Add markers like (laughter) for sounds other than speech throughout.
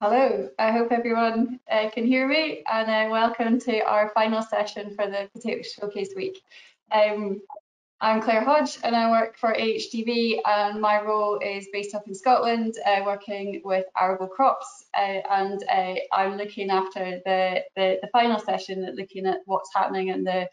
Hello, I hope everyone uh, can hear me and uh, welcome to our final session for the Potato Showcase Week. Um, I'm Claire Hodge and I work for AHDB and my role is based up in Scotland uh, working with arable crops uh, and uh, I'm looking after the, the, the, final session looking at what's happening in the,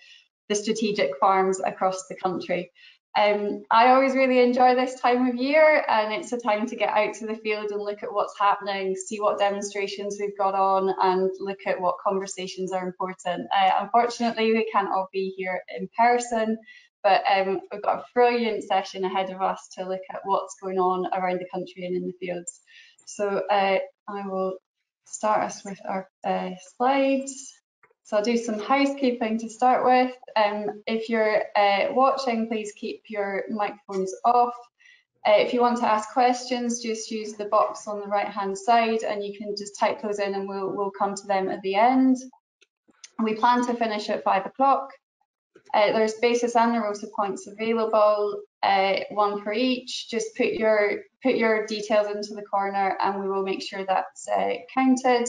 the strategic farms across the country. Um, I always really enjoy this time of year and it's a time to get out to the field and look at what's happening, see what demonstrations we've got on and look at what conversations are important. Uh, unfortunately, we can't all be here in person, but um, we've got a brilliant session ahead of us to look at what's going on around the country and in the fields. So uh, I will start us with our uh, slides. So I'll do some housekeeping to start with. Um, if you're uh, watching, please keep your microphones off. Uh, if you want to ask questions, just use the box on the right hand side and you can just type those in and we'll, we'll come to them at the end. We plan to finish at five o'clock. Uh, there's basis and NRoSO points available, uh, one for each. Just put your put your details into the corner and we will make sure that's uh, counted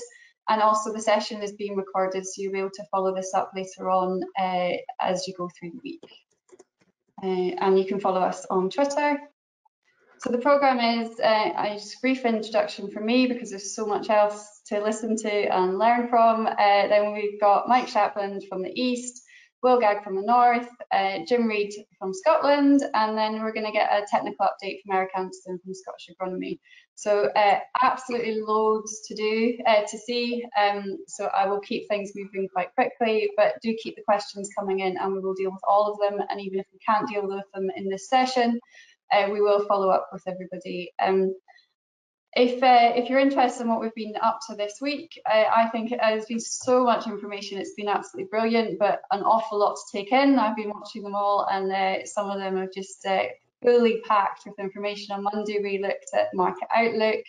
and also the session is being recorded so you'll be able to follow this up later on uh, as you go through the week. Uh, and you can follow us on Twitter. So the programme is uh, a just brief introduction from me because there's so much else to listen to and learn from. Uh, then we've got Mike Shapland from the East, Will Gagg from the north, uh, Jim Reid from Scotland, and then we're going to get a technical update from Eric Anderson from Scottish Agronomy. So uh, absolutely loads to do, uh, to see. Um, so I will keep things moving quite quickly, but do keep the questions coming in and we will deal with all of them. And even if we can't deal with them in this session, uh, we will follow up with everybody. Um, if uh, if you're interested in what we've been up to this week, uh, I think it has been so much information. It's been absolutely brilliant, but an awful lot to take in. I've been watching them all, and uh, some of them have just uh, fully packed with information. On Monday, we looked at market outlook,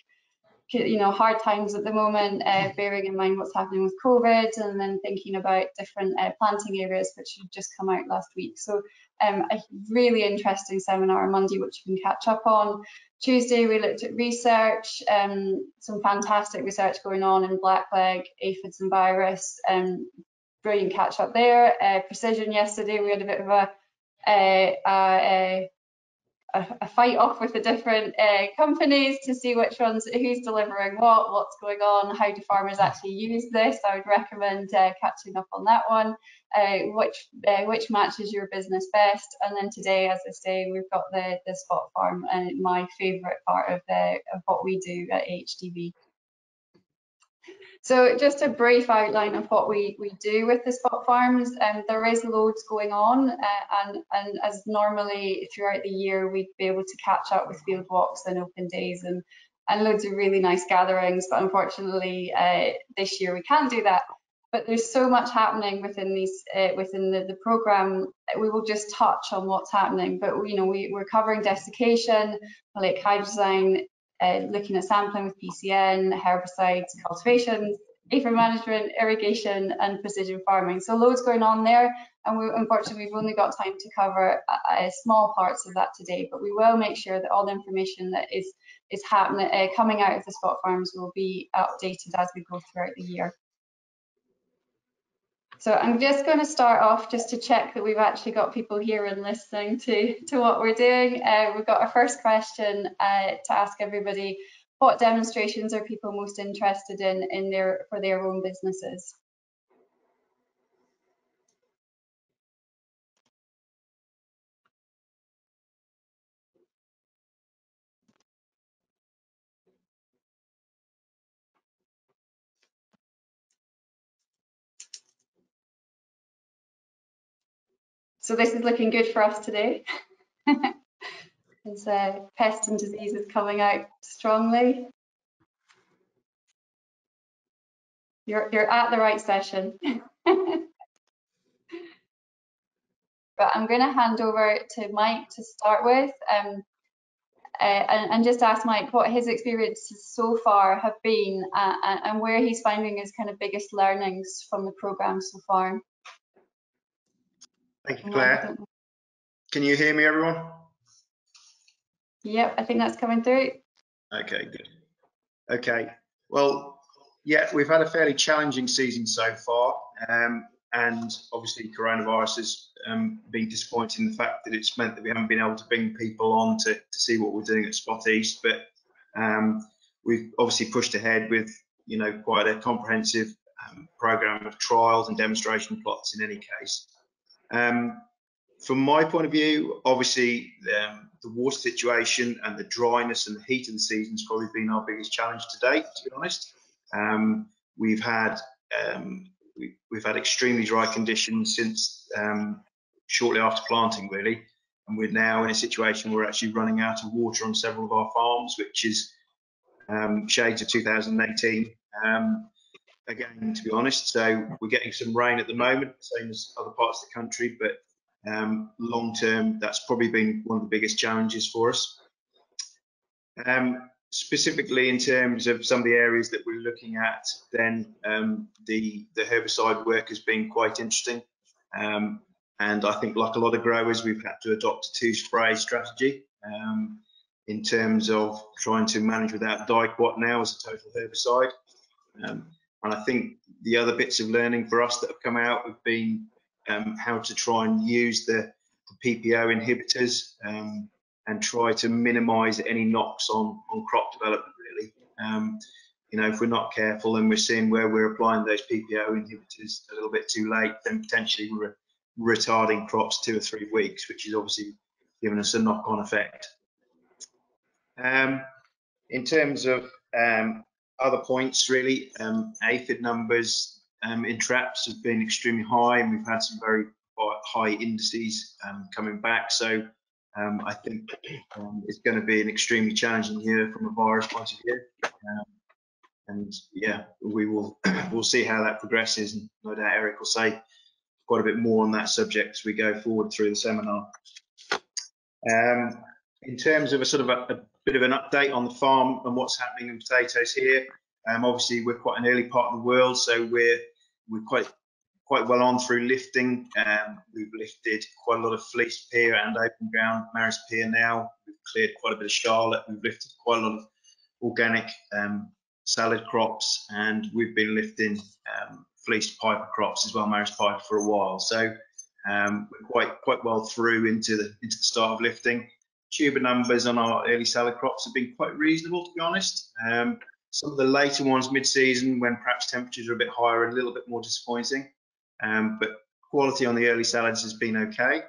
you know, hard times at the moment, uh, bearing in mind what's happening with COVID, and then thinking about different uh, planting areas, which have just come out last week. So um, a really interesting seminar on Monday, which you can catch up on. Tuesday, we looked at research, um, some fantastic research going on in blackleg, aphids and virus, um, brilliant catch up there. Uh, precision yesterday, we had a bit of a, a, a, a fight off with the different uh, companies to see which ones, who's delivering what, what's going on, how do farmers actually use this. I would recommend uh, catching up on that one uh, which uh, which matches your business best. And then today, as I say, we've got the the spot farm and my favourite part of the of what we do at HDB. So just a brief outline of what we, we do with the spot farms. Um, there is loads going on uh, and, and as normally throughout the year we'd be able to catch up with field walks and open days and, and loads of really nice gatherings but unfortunately uh, this year we can't do that but there's so much happening within these uh, within the, the program we will just touch on what's happening but you know we, we're covering desiccation like hydrozyme uh, looking at sampling with PCN herbicides cultivation aphid management irrigation and precision farming. So loads going on there and we, unfortunately we've only got time to cover uh, small parts of that today but we will make sure that all the information that is is happening uh, coming out of the spot farms will be updated as we go throughout the year so I'm just going to start off just to check that we've actually got people here and listening to, to what we're doing. Uh, we've got our first question uh, to ask everybody, what demonstrations are people most interested in, in their for their own businesses? So this is looking good for us today. As uh, pests and diseases coming out strongly. You're, you're at the right session. (laughs) but I'm going to hand over to Mike to start with um, uh, and, and, just ask Mike what his experiences so far have been uh, and where he's finding his kind of biggest learnings from the program so far. Thank you, Claire. Can you hear me, everyone? Yep, I think that's coming through. Okay, good. Okay, well, yeah, we've had a fairly challenging season so far, um, and obviously coronavirus has um, been disappointing. The fact that it's meant that we haven't been able to bring people on to, to see what we're doing at Spot East, but um, we've obviously pushed ahead with you know quite a comprehensive um, program of trials and demonstration plots in any case. Um, from my point of view, obviously um, the water situation and the dryness and the heat of the season has probably been our biggest challenge to date, to be honest. Um, we've had um, we, have had extremely dry conditions since um, shortly after planting, really, and we're now in a situation where we're actually running out of water on several of our farms, which is um, shades of 2018. Um, again, to be honest, so we're getting some rain at the moment, same as other parts of the country, but um, long term, that's probably been one of the biggest challenges for us. Um, specifically in terms of some of the areas that we're looking at, then um, the, the herbicide work has been quite interesting. Um, and I think like a lot of growers, we've had to adopt a two spray strategy um, in terms of trying to manage without diquat now as a total herbicide. Um, and I think the other bits of learning for us that have come out have been um, how to try and use the, the PPO inhibitors um, and try to minimize any knocks on, on crop development, really. Um, you know, if we're not careful and we're seeing where we're applying those PPO inhibitors a little bit too late, then potentially we're retarding crops two or three weeks, which is obviously giving us a knock-on effect. Um, in terms of um, other points, really, um, aphid numbers um, in traps have been extremely high, and we've had some very high indices um, coming back. So um, I think um, it's going to be an extremely challenging year from a virus point of view. Um, and yeah, we will (clears throat) we'll see how that progresses. And no doubt Eric will say quite a bit more on that subject as we go forward through the seminar. Um, in terms of a sort of a, a, bit of an update on the farm and what's happening in potatoes here, um, obviously we're quite an early part of the world, so we're we're quite quite well on through lifting. Um, we've lifted quite a lot of fleece Peer and open ground Maris Peer now. We've cleared quite a bit of charlotte. We've lifted quite a lot of organic um, salad crops, and we've been lifting um, fleeced piper crops as well, Maris piper for a while. So um, we're quite quite well through into the into the start of lifting. Tuber numbers on our early salad crops have been quite reasonable, to be honest. Um, some of the later ones mid-season, when perhaps temperatures are a bit higher, are a little bit more disappointing. Um, but quality on the early salads has been okay.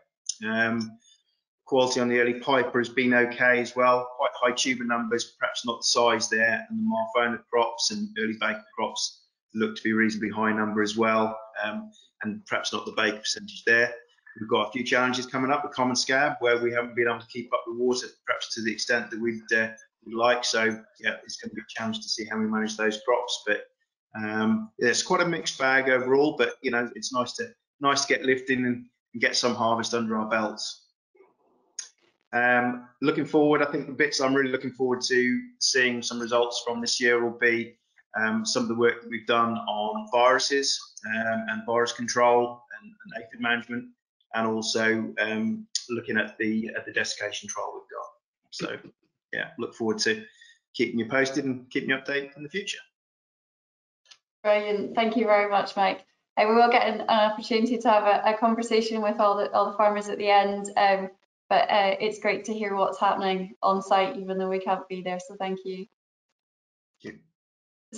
Um, quality on the early piper has been okay as well. Quite high tuber numbers, perhaps not the size there. And the Marfona crops and early baker crops look to be reasonably high number as well. Um, and perhaps not the baker percentage there. We've got a few challenges coming up with common scab where we haven't been able to keep up with water perhaps to the extent that we'd, uh, we'd like. So yeah, it's going to be a challenge to see how we manage those crops. But um, it's quite a mixed bag overall, but you know it's nice to nice to get lifting and, and get some harvest under our belts. Um, looking forward, I think the bits I'm really looking forward to seeing some results from this year will be um, some of the work that we've done on viruses um, and virus control and, and, aphid management, and also um, looking at the at the desiccation trial we've got. So yeah, look forward to keeping you posted and keeping you updated in the future. Brilliant. Thank you very much, Mike. Uh, we will get an, an opportunity to have a, a, conversation with all the all the farmers at the end. Um, but uh, it's great to hear what's happening on site, even though we can't be there. So thank you. Thank you.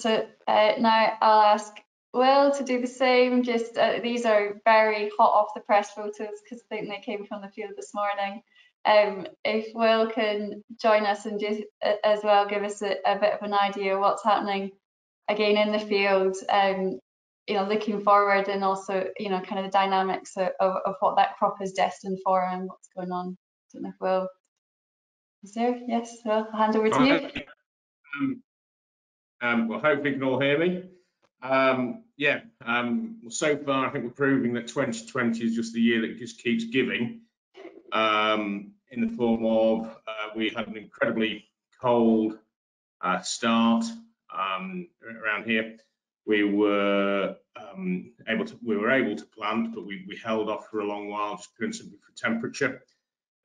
So uh, now I'll ask Will to do the same. Just uh, these are very hot off the press photos because I think they came from the field this morning. Um, if Will can join us and just uh, as well give us a, a bit of an idea of what's happening again in the field, um, you know, looking forward and also, you know, kind of the dynamics of, of what that crop is destined for and what's going on. I don't know if Will is there? Yes, well, I'll hand over to you. Um, um, well, hopefully you can all hear me. Um, yeah, um, so far I think we're proving that 2020 is just the year that just keeps giving um, in the form of uh, we had an incredibly cold uh, start um, around here. We were um, able to we were able to plant, but we, we held off for a long while, just principally for temperature.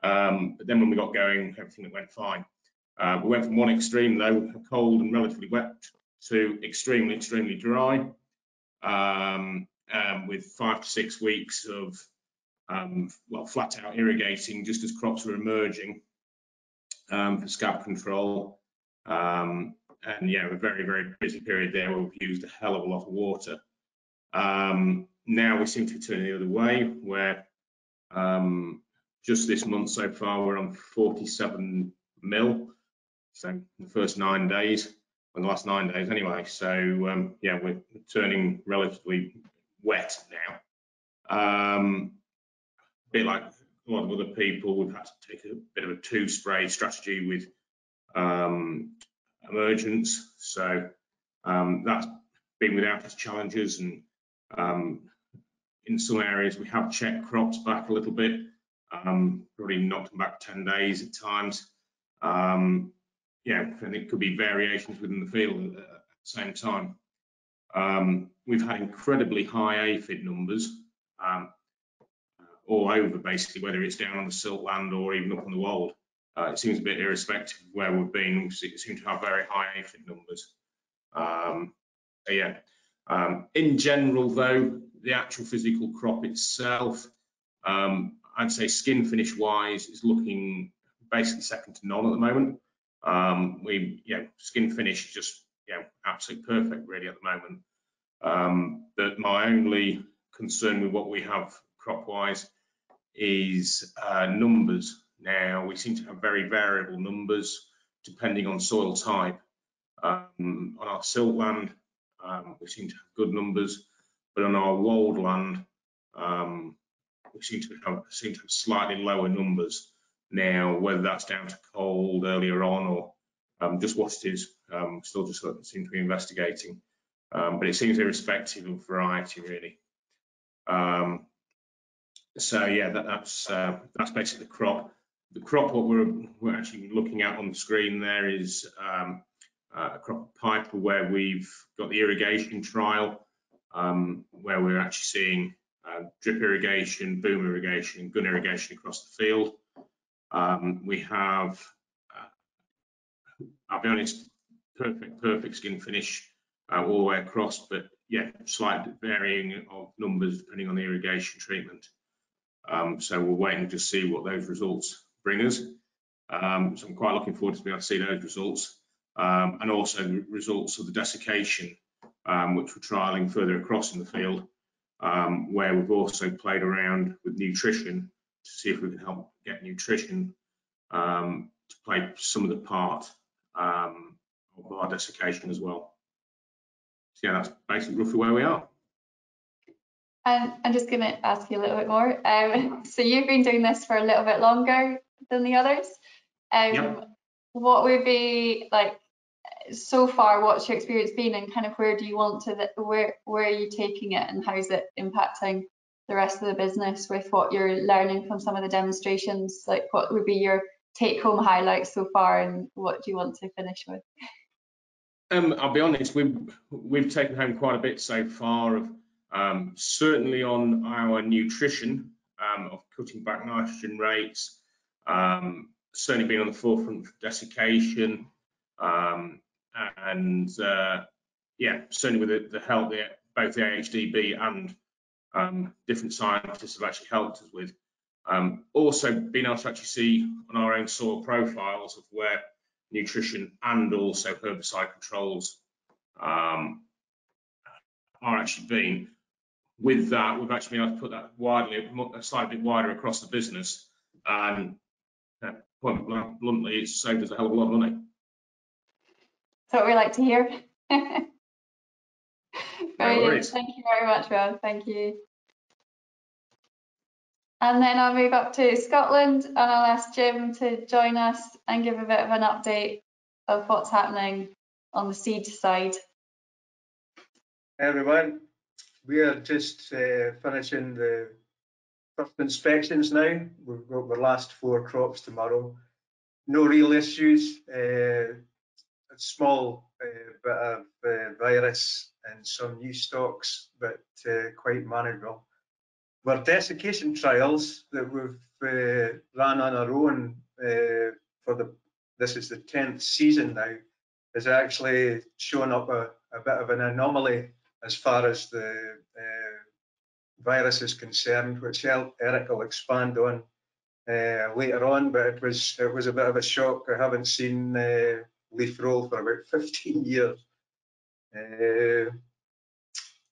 Um, but then when we got going, everything went fine. Uh, we went from one extreme though, cold and relatively wet, to extremely, extremely dry, um, um, with five to six weeks of um, well, flat out irrigating just as crops were emerging um, for scab control. Um, and yeah, a very, very busy period there where we've used a hell of a lot of water. Now we seem to be turning the other way, where just this month so far we're on 47 mil. So the first nine days, or the last nine days anyway. So um, yeah, we're turning relatively wet now. Um, a bit like a lot of other people, we've had to take a bit of a two spray strategy with um, emergence. So um, that's been without its challenges and um, in some areas we have checked crops back a little bit, um, probably knocked them back 10 days at times. Yeah, and it could be variations within the field at, the same time. Um, we've had incredibly high aphid numbers um, all over basically, whether it's down on the silt land or even up on the wold. Uh, it seems a bit irrespective of where we've been, we seem to have very high aphid numbers. Um, so yeah, um, in general though, the actual physical crop itself, um, I'd say skin finish wise is looking basically second to none at the moment. Um, we, you know, skin finish is just, you know, absolutely perfect really at the moment. Um, but my only concern with what we have crop wise is uh, numbers. Now we seem to have very variable numbers depending on soil type. Um, on our silt land, um, we seem to have good numbers, but on our wold land, um, we seem to have seem to have slightly lower numbers now. Whether that's down to cold earlier on or um, just what it is, um, still just seem to be investigating. Um, but it seems irrespective of variety, really. Um, so yeah, that, that's uh, that's basically the crop. The crop what we're we're actually looking at on the screen there is um, uh, a crop of piper where we've got the irrigation trial, um, where we're actually seeing uh, drip irrigation, boom irrigation, gun irrigation across the field. Um, we have, uh, I'll be honest, perfect, perfect skin finish uh, all the way across, but yeah, slight varying of numbers depending on the irrigation treatment. Um, so we're waiting to see what those results bring us. Um, so I'm quite looking forward to being able to see those results um, and also the results of the desiccation, um, which we're trialling further across in the field, um, where we've also played around with nutrition to see if we can help get nutrition um, to play some of the part of our desiccation as well. So yeah, that's basically roughly where we are. And I'm just going to ask you a little bit more. Um, (laughs) so you've been doing this for a little bit longer than the others. Um, yep. What would be like so far? What's your experience been, and kind of where do you want to? Where where are you taking it, and how is it impacting the rest of the business with what you're learning from some of the demonstrations? Like, what would be your take-home highlights so far, and what do you want to finish with? Um, I'll be honest, we've we've taken home quite a bit so far of um, certainly on our nutrition um, of cutting back nitrogen rates, um, certainly being on the forefront of desiccation, um, and uh, yeah, certainly with the, the help that both the AHDB and um, different scientists have actually helped us with. Um, also being able to actually see on our own soil profiles of where nutrition and also herbicide controls um, are actually being with that, we've actually been able to put that widely, a slightly bit wider across the business. And bluntly, it's saved us a hell of a lot of money. That's what we like to hear. (laughs) Thank you very much, Rob. Thank you. And then I'll move up to Scotland and I'll ask Jim to join us and give a bit of an update of what's happening on the seed side. Hey everyone, we are just uh, finishing the first inspections now. We've got the last four crops tomorrow. No real issues. Uh, a small bit of uh, virus and some new stocks, but uh, quite manageable. Our desiccation trials that we've uh, ran on our own for the this is the tenth season now has actually shown up a, a bit of an anomaly as far as the uh, virus is concerned, which Eric will expand on uh, later on. But it was it was a bit of a shock. I haven't seen uh, leaf roll for about (laughs) 15 years. Uh,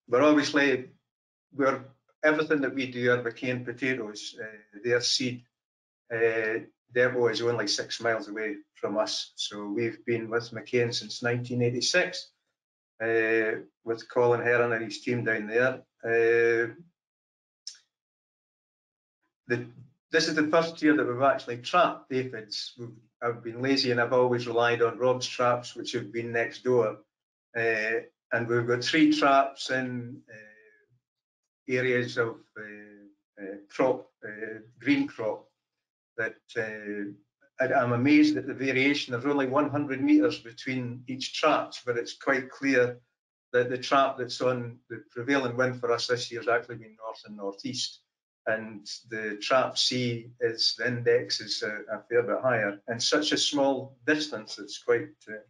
but obviously, we're everything that we do are McCain potatoes. Uh, their seed uh, depot is only six miles away from us. So we've been with McCain since 1986 uh, with Colin Heron and his team down there. Uh, the, this is the first year that we've actually trapped aphids. We've, I've been lazy and I've always relied on Rob's traps, which have been next door. Uh, and we've got three traps in uh, areas of uh, uh, crop, green crop that I'm amazed at the variation. There's only 100 meters between each trap, but it's quite clear that the trap that's on the prevailing wind for us this year has actually been north and northeast. And the trap C is the index is a, a fair bit higher. And such a small distance, it's quite uh,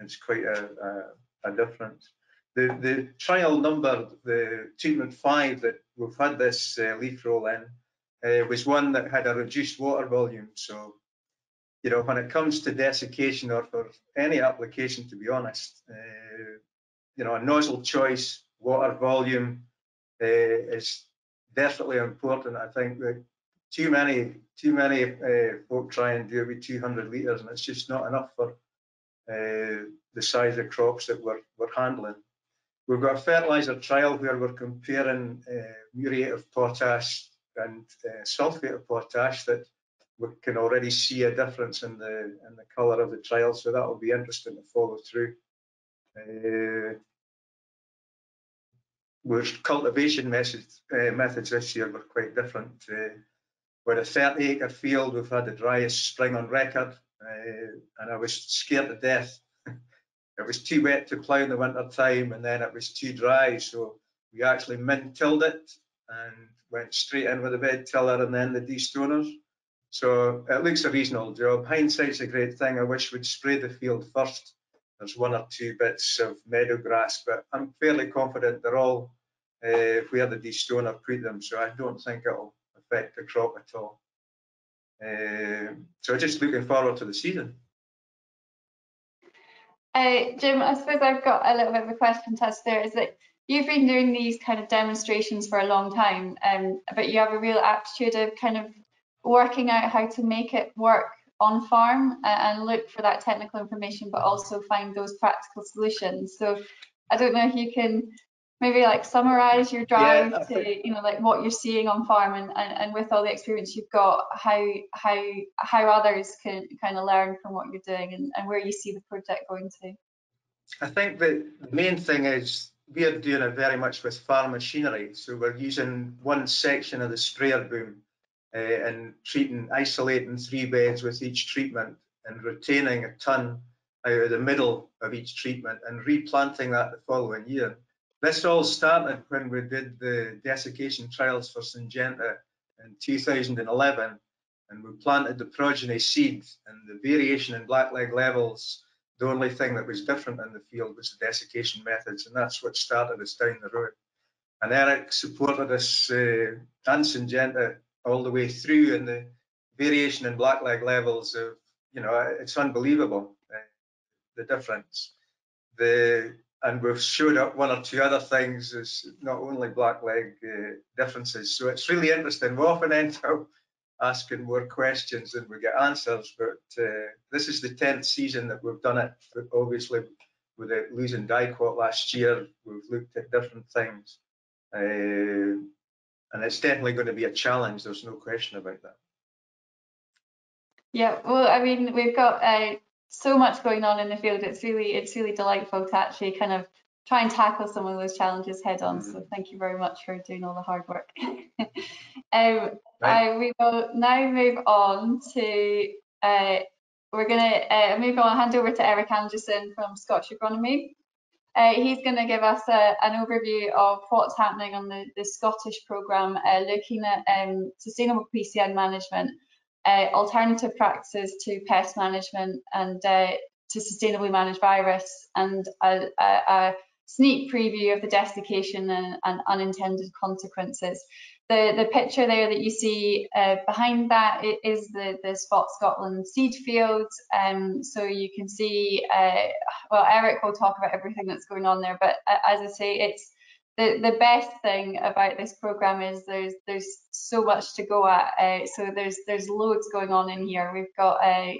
it's quite a, a, a difference. The, the trial number, the treatment five that we've had this uh, leaf roll in, uh, was one that had a reduced water volume. So you know, when it comes to desiccation or for any application, to be honest, uh, you know, a nozzle choice, water volume uh, is definitely important. I think that too many, too many uh, folk try and do it with 200 litres, and it's just not enough for uh, the size of crops that we're, we're handling. We've got a fertiliser trial where we're comparing uh, muriate of potash and uh, sulphate of potash that we can already see a difference in the in the colour of the trial, so that will be interesting to follow through. Uh, with cultivation methods, uh, methods this year were quite different. Uh, with a 30 acre field, we've had the driest spring on record, uh, and I was scared to death. (laughs) it was too wet to plough in the winter time, and then it was too dry, so we actually min tilled it and went straight in with the bed tiller and then the destoners. So it looks a reasonable job. Hindsight's a great thing. I wish we'd spray the field first. There's one or two bits of meadow grass, but I'm fairly confident they're all uh, where the destoner put them. So I don't think it'll affect the crop at all. Uh, so just looking forward to the season. Uh, Jim, I suppose I've got a little bit of a question to ask there. Is that you've been doing these kind of demonstrations for a long time, um, but you have a real aptitude of kind of working out how to make it work on farm uh, and look for that technical information, but also find those practical solutions. So I don't know if you can maybe like summarize your drive yeah, to you know like what you're seeing on farm and, and, and with all the experience you've got how how how others can kind of learn from what you're doing and, and where you see the project going to. I think the main thing is we're doing it very much with farm machinery. So we're using one section of the sprayer boom uh, and treating, isolating three beds with each treatment and retaining a ton out of the middle of each treatment and replanting that the following year. This all started when we did the desiccation trials for Syngenta in 2011 and we planted the progeny seeds and the variation in blackleg levels the only thing that was different in the field was the desiccation methods and that's what started us down the road and Eric supported us uh, and Syngenta all the way through and the variation in blackleg levels of, you know, it's unbelievable, uh, the difference. The and we've showed up one or two other things as not only blackleg uh, differences. So it's really interesting. We often end up asking more questions than we get answers, but uh, this is the 10th season that we've done it. But obviously, with it losing diquat last year, we've looked at different things. Uh, and it's definitely going to be a challenge. There's no question about that. Yeah, well, I mean, we've got uh, so much going on in the field. It's really, it's really delightful to actually kind of try and tackle some of those challenges head on. So thank you very much for doing all the hard work. (laughs) um. I, we will now move on to, uh, we're going to uh, move on, hand over to Eric Anderson from Scottish Agronomy. Uh, he's going to give us a, an overview of what's happening on the, the Scottish programme, uh, looking at um, sustainable PCN management, uh, alternative practices to pest management, and uh, to sustainably manage virus and a, a, a sneak preview of the desiccation and, and, unintended consequences. The, the picture there that you see uh, behind that is the, the Spot Scotland seed field. Um, so you can see, uh, well, Eric will talk about everything that's going on there, but uh, as I say, it's the, the best thing about this program is there's there's so much to go at. Uh, so there's there's loads going on in here. We've got uh,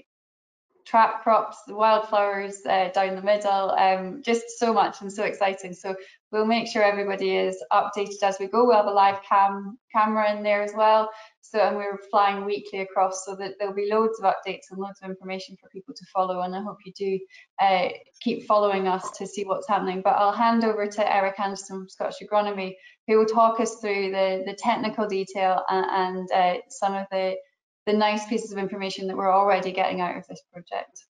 trap crops, wildflowers uh, down the middle, um, just so much and so exciting. So we'll make sure everybody is updated as we go. We'll have a live cam camera in there as well. So and we're flying weekly across so that there'll be loads of updates and loads of information for people to follow. And I hope you do uh, keep following us to see what's happening. But I'll hand over to Eric Anderson from Scottish Agronomy, who will talk us through the, the technical detail and, and uh, some of the the nice pieces of information that we're already getting out of this project.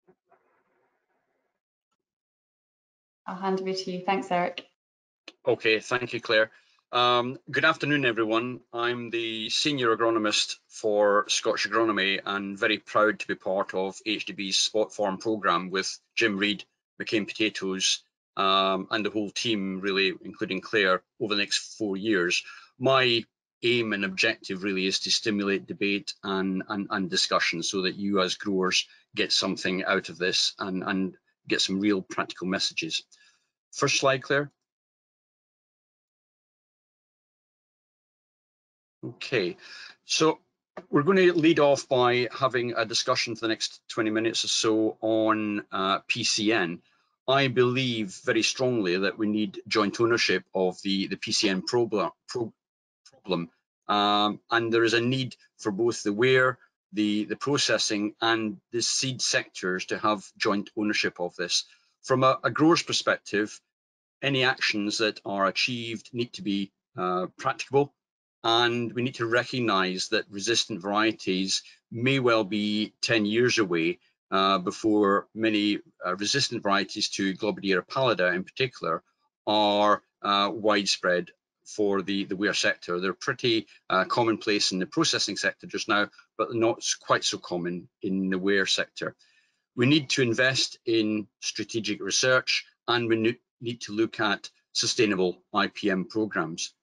I'll hand over to you. Thanks, Eric. Okay, thank you, Claire. Um, good afternoon, everyone. I'm the senior agronomist for Scottish Agronomy and very proud to be part of HDB's Spot Farm programme with Jim Reid, McCain Potatoes, um, and the whole team, really, including Claire, over the next four years. My aim and objective really is to stimulate debate and, and, and discussion so that you as growers get something out of this and, and get some real practical messages. First slide, Claire. Okay, so we're going to lead off by having a discussion for the next 20 minutes or so on uh, PCN. I believe very strongly that we need joint ownership of the, the PCN problem, pro, problem. Um, and there is a need for both the wear, the, the processing and the seed sectors to have joint ownership of this. From a, a grower's perspective, any actions that are achieved need to be uh, practicable and we need to recognize that resistant varieties may well be 10 years away uh, before many uh, resistant varieties to Globodera pallida in particular are uh, widespread for the, the wear sector. They're pretty uh, commonplace in the processing sector just now, but not quite so common in the wear sector. We need to invest in strategic research and we need to look at sustainable IPM programs.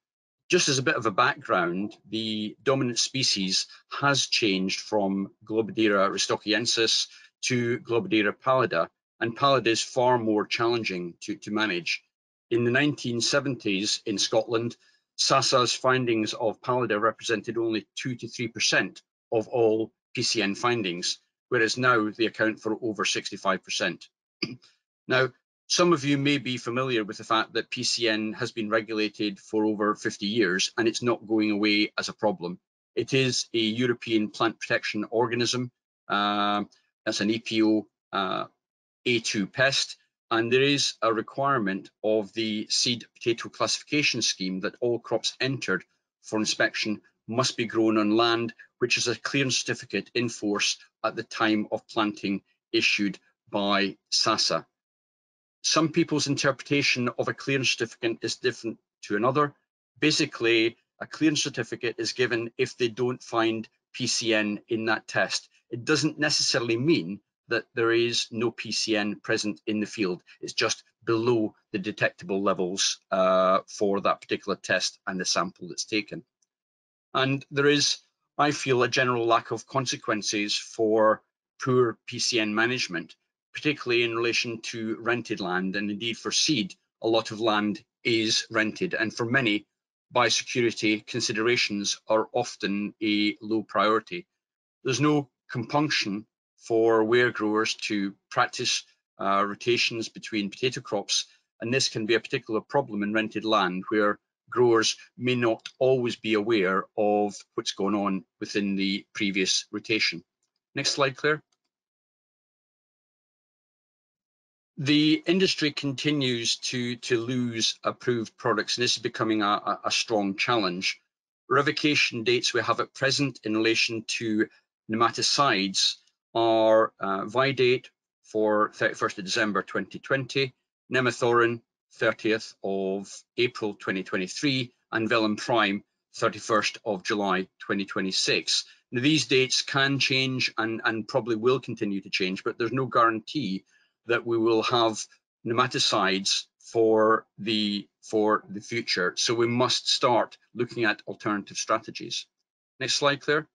Just as a bit of a background, the dominant species has changed from Globodera rostochiensis to Globodera pallida, and pallida is far more challenging to, to manage. In the 1970s in Scotland, SASA's findings of pallida represented only 2 to 3% of all PCN findings, whereas now they account for over 65%. (clears throat) now, some of you may be familiar with the fact that PCN has been regulated for over 50 years and it's not going away as a problem. It is a European plant protection organism. Uh, that's an EPPO uh, A2 pest and there is a requirement of the seed potato classification scheme that all crops entered for inspection must be grown on land which is a clearance certificate in force at the time of planting issued by SASA. Some people's interpretation of a clearance certificate is different to another. Basically, a clearance certificate is given if they don't find PCN in that test. It doesn't necessarily mean that there is no PCN present in the field. It's just below the detectable levels uh, for that particular test and the sample that's taken. And there is, I feel, a general lack of consequences for poor PCN management, particularly in relation to rented land. And indeed for seed, a lot of land is rented. And for many, biosecurity considerations are often a low priority. There's no compunction for ware growers to practice uh, rotations between potato crops. And this can be a particular problem in rented land where growers may not always be aware of what's going on within the previous rotation. Next slide, Claire. The industry continues to, to lose approved products, and this is becoming a, a strong challenge. Revocation dates we have at present in relation to nematicides are uh, Vidate for 31st of December 2020, Nemathorin 30th of April 2023, and Velum Prime 31st of July 2026. Now, these dates can change and, and probably will continue to change, but there's no guarantee that we will have nematicides for the for the future. So we must start looking at alternative strategies. Next slide, Claire.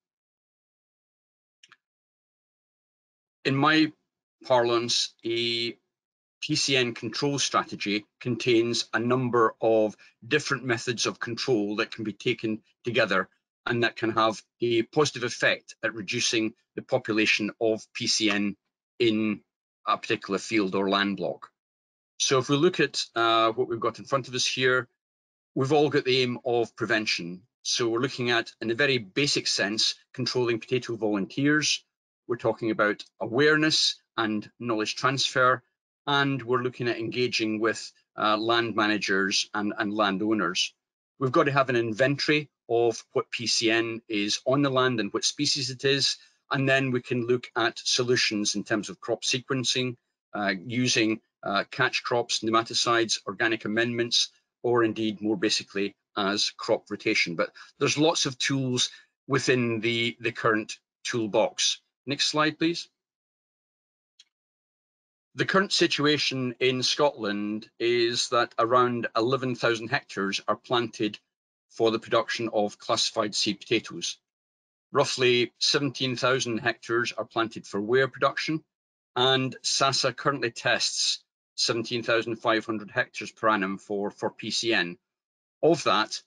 In my parlance, a PCN control strategy contains a number of different methods of control that can be taken together and that can have a positive effect at reducing the population of PCN in a particular field or land block. So if we look at uh, what we've got in front of us here, we've all got the aim of prevention. So we're looking at, in a very basic sense, controlling potato volunteers. We're talking about awareness and knowledge transfer, and we're looking at engaging with uh, land managers and, and landowners. We've got to have an inventory of what PCN is on the land and what species it is, and then we can look at solutions in terms of crop sequencing, uh, using uh, catch crops, nematicides, organic amendments, or indeed more basically as crop rotation. But there's lots of tools within the, the current toolbox. Next slide, please. The current situation in Scotland is that around 11,000 hectares are planted for the production of classified seed potatoes. Roughly 17,000 hectares are planted for ware production, and SASA currently tests 17,500 hectares per annum for, for PCN. Of that,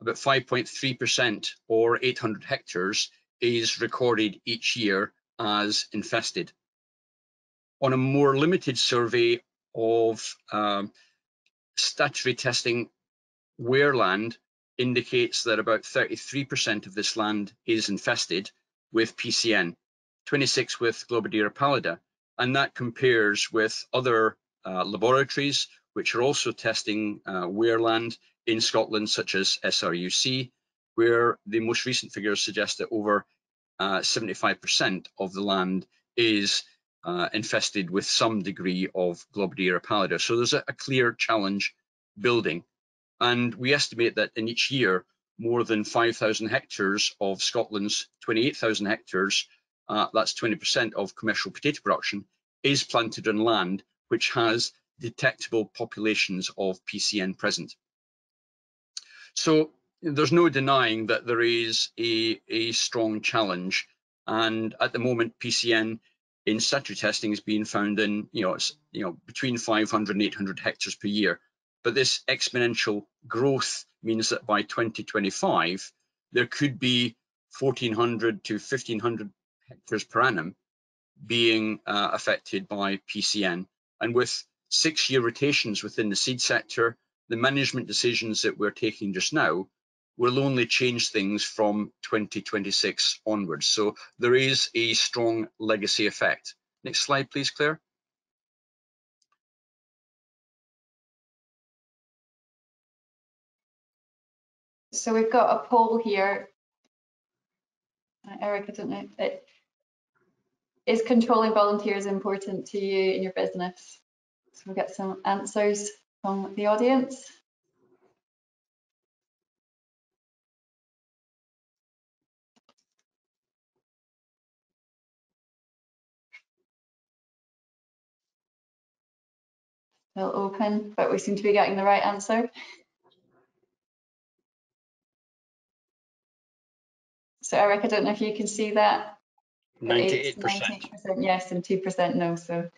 about 5.3% or 800 hectares is recorded each year as infested. On a more limited survey of um, statutory testing ware land indicates that about 33% of this land is infested with PCN, 26 with Globodera pallida, and that compares with other uh, laboratories which are also testing uh, ware land in Scotland, such as SRUC, where the most recent figures suggest that over 75% uh, of the land is uh, infested with some degree of Globodera pallida. So there's a, a clear challenge building. And we estimate that in each year, more than 5,000 hectares of Scotland's 28,000 hectares, uh, that's 20% of commercial potato production, is planted on land which has detectable populations of PCN present. So there's no denying that there is a, a strong challenge. And at the moment, PCN in statutory testing is being found in, you know, you know, between 500 and 800 hectares per year. But this exponential growth means that by 2025, there could be 1,400 to 1,500 hectares per annum being uh, affected by PCN. And with six-year rotations within the seed sector, the management decisions that we're taking just now will only change things from 2026 onwards. So there is a strong legacy effect. Next slide, please, Claire. So we've got a poll here. Uh, Eric, I don't know. It, is controlling volunteers important to you in your business? So we'll get some answers from the audience. Still open, but we seem to be getting the right answer. So Eric, I don't know if you can see that. 98%. 98% yes and 2% no. So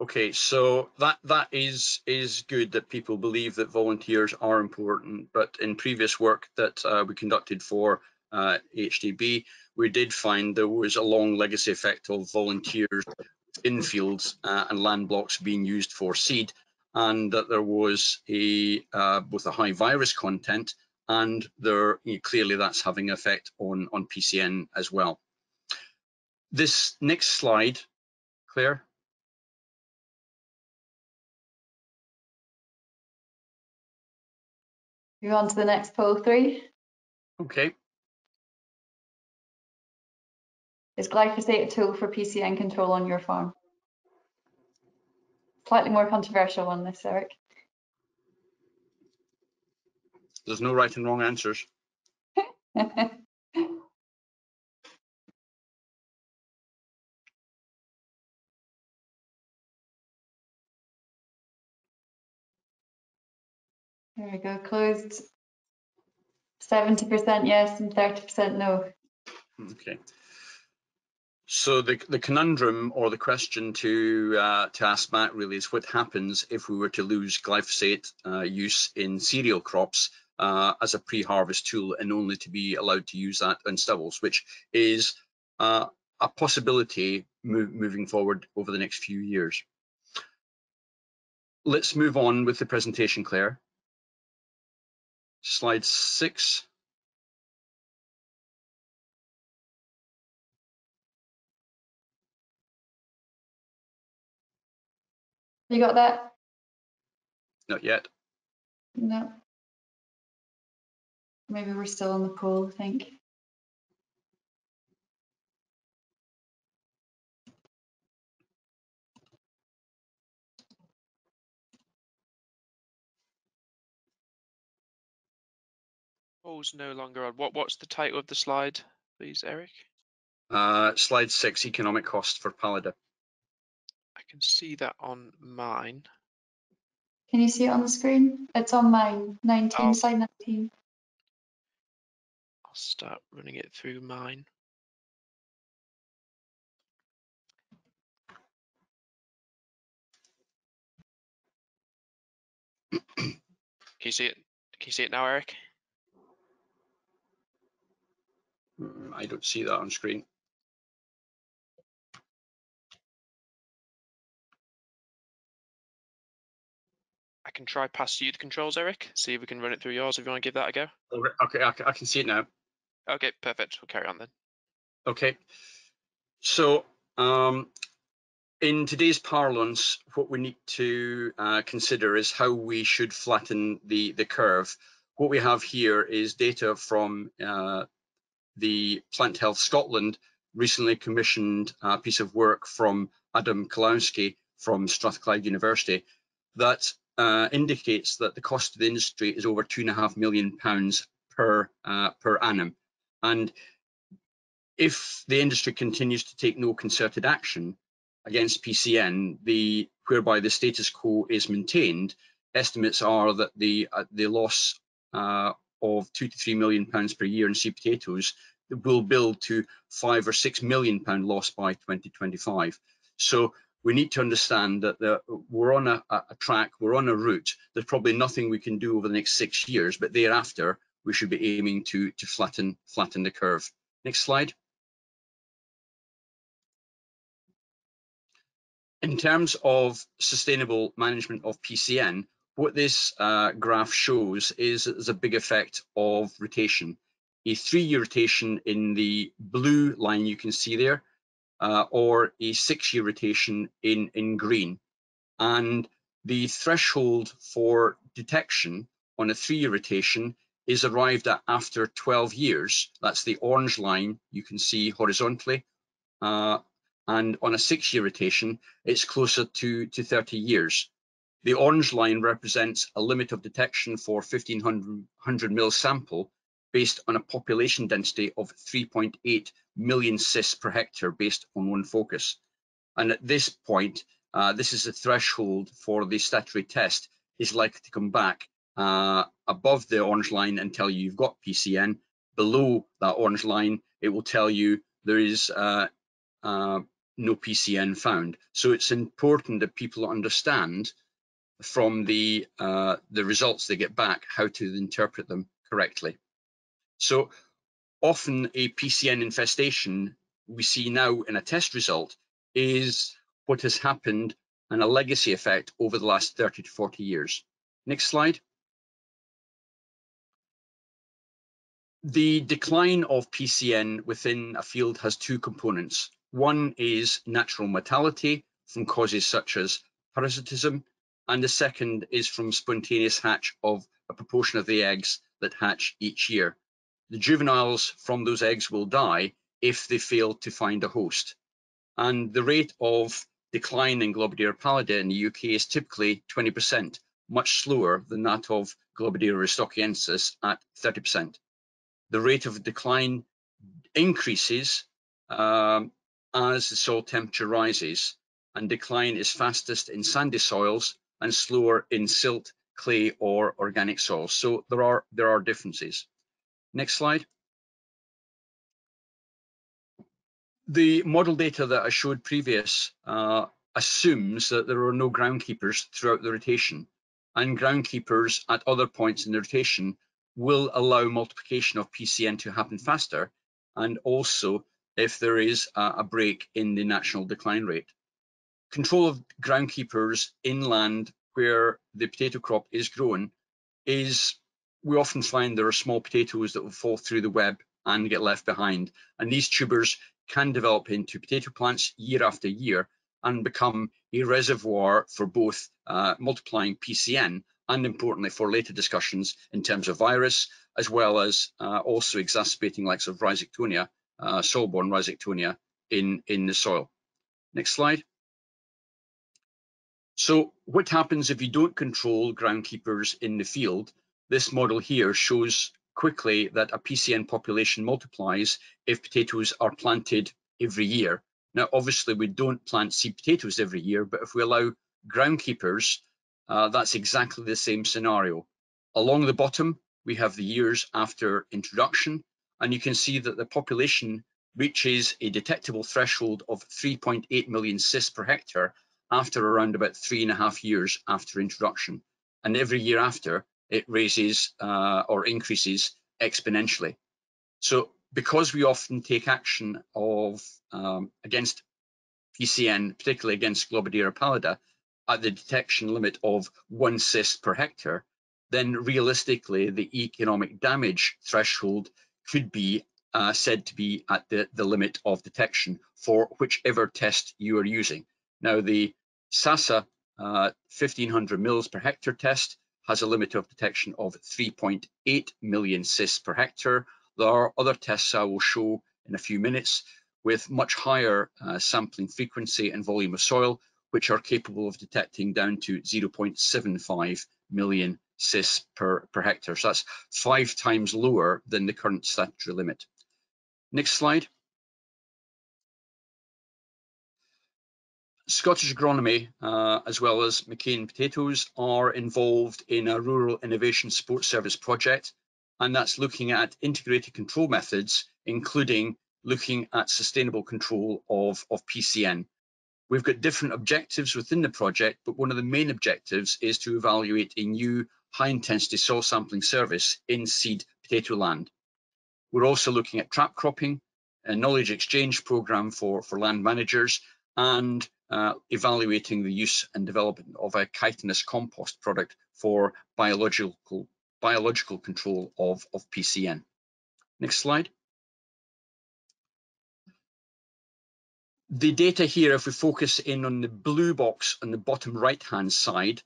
Okay, so that that is is good that people believe that volunteers are important. But in previous work that uh, we conducted for uh, HDB, we did find there was a long legacy effect of volunteers in fields uh, and land blocks being used for seed, and that there was a uh, both a high virus content and there you know, clearly that's having an effect on on PCN as well. This next slide, Claire. Move on to the next poll three. Okay. Is glyphosate a tool for PCN control on your farm? Slightly more controversial one this, Eric. There's no right and wrong answers. (laughs) There we go, closed. 70% yes and 30% no. Okay. So the, the conundrum or the question to uh, to ask Matt really is what happens if we were to lose glyphosate uh, use in cereal crops uh, as a pre-harvest tool and only to be allowed to use that on stubbles, which is uh, a possibility move, moving forward over the next few years. Let's move on with the presentation, Claire. Slide six. You got that? Not yet. No. Maybe we're still on the poll. I think. Paul's no longer on. What, what's the title of the slide, please, Eric? Uh, slide six, economic cost for Pallida. I can see that on mine. Can you see it on the screen? It's on mine, 19, oh. slide 19 start running it through mine. Can you see it? Can you see it now, Eric? Mm, I don't see that on screen. I can try pass you the controls, Eric. See if we can run it through yours if you want to give that a go. Okay, I can see it now. Okay, perfect. We'll carry on then. Okay. So um, in today's parlance, what we need to uh, consider is how we should flatten the, the curve. What we have here is data from uh, the Plant Health Scotland recently commissioned a piece of work from Adam Kleczkowski from Strathclyde University that uh, indicates that the cost of the industry is over two and a half million pounds per uh, per annum. And if the industry continues to take no concerted action against PCN, the whereby the status quo is maintained, estimates are that the uh, the loss uh, of two to three million pounds per year in seed potatoes will build to five or six million pound loss by 2025. So we need to understand that the, we're on a, a track, we're on a route. There's probably nothing we can do over the next six years, but thereafter we should be aiming to to flatten flatten the curve. Next slide. In terms of sustainable management of PCN, what this uh, graph shows is there's a big effect of rotation. A three-year rotation in the blue line you can see there, uh, or a six-year rotation in, in green. And the threshold for detection on a three-year rotation is arrived at after 12 years. That's the orange line you can see horizontally. Uh, and on a six-year rotation, it's closer to, to 30 years. The orange line represents a limit of detection for 1500 mil sample based on a population density of 3.8 million cysts per hectare based on one focus. And at this point, uh, this is the threshold for the statutory test is likely to come back uh, above the orange line and tell you you've got PCN. Below that orange line, it will tell you there is uh, uh, no PCN found. So it's important that people understand from the uh, the results they get back how to interpret them correctly. So often a PCN infestation we see now in a test result is what has happened and a legacy effect over the last 30 to 40 years. Next slide. The decline of PCN within a field has two components. One is natural mortality from causes such as parasitism, and the second is from spontaneous hatch of a proportion of the eggs that hatch each year. The juveniles from those eggs will die if they fail to find a host. And the rate of decline in Globodera pallida in the UK is typically 20%, much slower than that of Globodera rostochiensis at 30%. The rate of decline increases um, as the soil temperature rises, and decline is fastest in sandy soils and slower in silt clay or organic soils. So there are, there are differences. Next slide. The model data that I showed previous uh, assumes that there are no groundkeepers throughout the rotation and groundkeepers at other points in the rotation will allow multiplication of PCN to happen faster and also if there is a, break in the national decline rate. Control of groundkeepers inland where the potato crop is grown is we often find there are small potatoes that will fall through the web and get left behind. And these tubers can develop into potato plants year after year and become a reservoir for both uh, multiplying PCN and importantly for later discussions in terms of virus, as well as uh, also exacerbating likes of rhizoctonia, uh, soil-borne rhizoctonia in, in the soil. Next slide. So what happens if you don't control groundkeepers in the field? This model here shows quickly that a PCN population multiplies if potatoes are planted every year. Now, obviously, we don't plant seed potatoes every year, but if we allow groundkeepers, uh, that's exactly the same scenario. Along the bottom, we have the years after introduction, and you can see that the population reaches a detectable threshold of 3.8 million cysts per hectare after around about three and a half years after introduction. And every year after, it raises uh, or increases exponentially. So because we often take action of um, against PCN, particularly against Globodera pallida, at the detection limit of one cyst per hectare, then realistically the economic damage threshold could be uh, said to be at the, the limit of detection for whichever test you are using. Now, the SASA uh, 1500 mils per hectare test has a limit of detection of 3.8 million cysts per hectare. There are other tests I will show in a few minutes with much higher uh, sampling frequency and volume of soil, which are capable of detecting down to 0.75 million cysts per, per hectare. So that's five times lower than the current statutory limit. Next slide. Scottish Agronomy, uh, as well as McCain Potatoes, are involved in a Rural Innovation Support Service project, and that's looking at integrated control methods, including looking at sustainable control of, of PCN. We've got different objectives within the project, but one of the main objectives is to evaluate a new high-intensity soil sampling service in seed potato land. We're also looking at trap cropping, a knowledge exchange program for, for land managers, and uh, evaluating the use and development of a chitinous compost product for biological, biological control of, of PCN. Next slide. The data here, if we focus in on the blue box on the bottom right-hand side,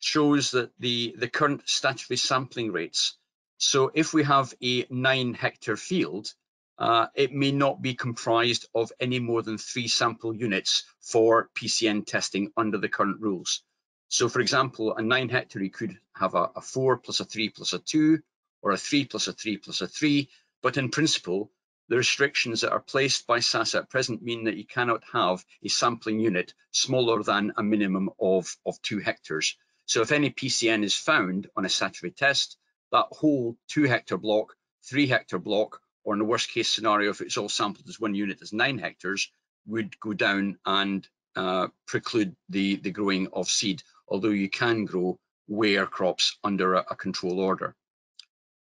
shows that the, the current statutory sampling rates. So if we have a nine hectare field, uh, it may not be comprised of any more than three sample units for PCN testing under the current rules. So for example, a nine hectare, could have a, a four plus a three plus a two, or a three plus a three plus a three, but in principle, the restrictions that are placed by SASA at present mean that you cannot have a sampling unit smaller than a minimum of, of two hectares. So if any PCN is found on a statutory test, that whole two hectare block, three hectare block, or in the worst case scenario, if it's all sampled as one unit as nine hectares, would go down and uh, preclude the, the growing of seed, although you can grow ware crops under a, a control order.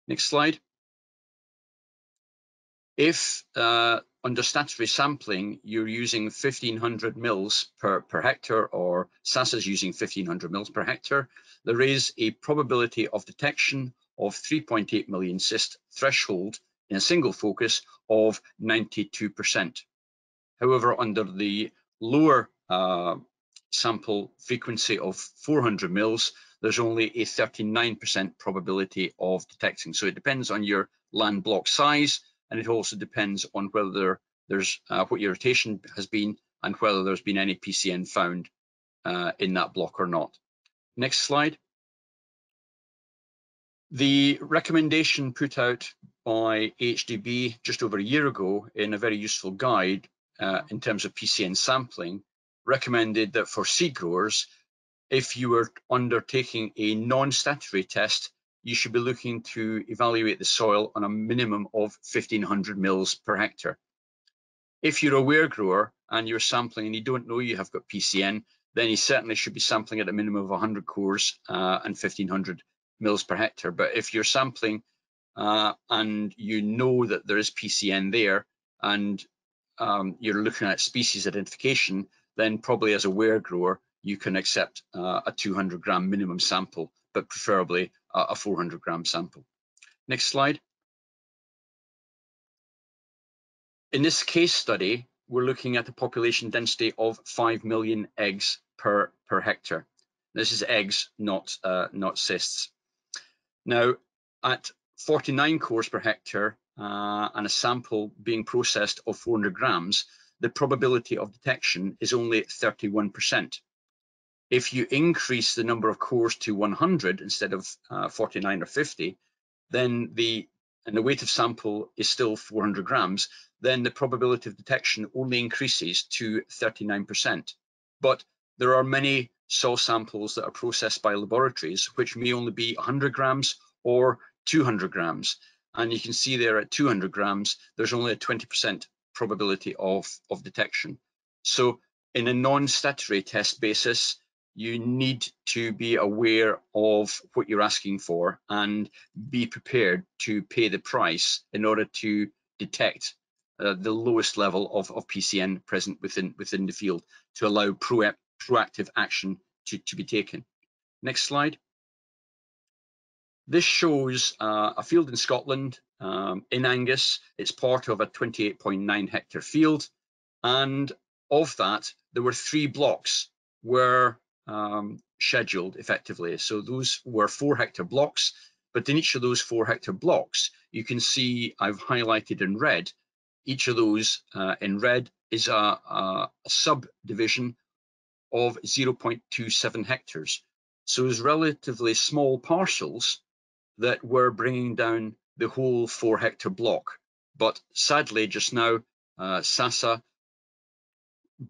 Next slide. If uh, under statutory sampling, you're using 1500 mils per, per hectare or SAS is using 1500 mils per hectare, there is a probability of detection of 3.8 million cyst threshold in a single focus of 92%. However, under the lower uh, sample frequency of 400 mils, there's only a 39% probability of detecting. So it depends on your land block size, and it also depends on whether there's uh, what your rotation has been and whether there's been any PCN found uh, in that block or not. Next slide. The recommendation put out by HDB just over a year ago in a very useful guide uh, in terms of PCN sampling recommended that for seed growers, if you were undertaking a non-statutory test, you should be looking to evaluate the soil on a minimum of 1500 mils per hectare. If you're a ware grower and you're sampling and you don't know you have got PCN, then you certainly should be sampling at a minimum of 100 cores uh, and 1500 mils per hectare. But if you're sampling uh, and you know that there is PCN there and um, you're looking at species identification, then probably as a ware grower, you can accept uh, a 200 gram minimum sample, but preferably a 400 gram sample. Next slide. In this case study, we're looking at the population density of 5 million eggs per, per hectare. This is eggs, not, uh, not cysts. Now, at 49 cores per hectare uh, and a sample being processed of 400 grams, the probability of detection is only 31%. If you increase the number of cores to 100 instead of uh, 49 or 50, then the and the weight of sample is still 400 grams, then the probability of detection only increases to 39%. But there are many soil samples that are processed by laboratories, which may only be 100 grams or 200 grams. And you can see there at 200 grams, there's only a 20% probability of, of detection. So in a non-statutory test basis, you need to be aware of what you're asking for and be prepared to pay the price in order to detect uh, the lowest level of, of PCN present within, within the field to allow pro proactive action to, to be taken. Next slide. This shows uh, a field in Scotland, um, in Angus. It's part of a 28.9 hectare field. And of that, there were three blocks were um, scheduled effectively. So those were four hectare blocks, but in each of those four hectare blocks, you can see I've highlighted in red, each of those uh, in red is a, a, a subdivision of 0.27 hectares. So it's relatively small parcels that were bringing down the whole four hectare block. But sadly, just now, uh, SASA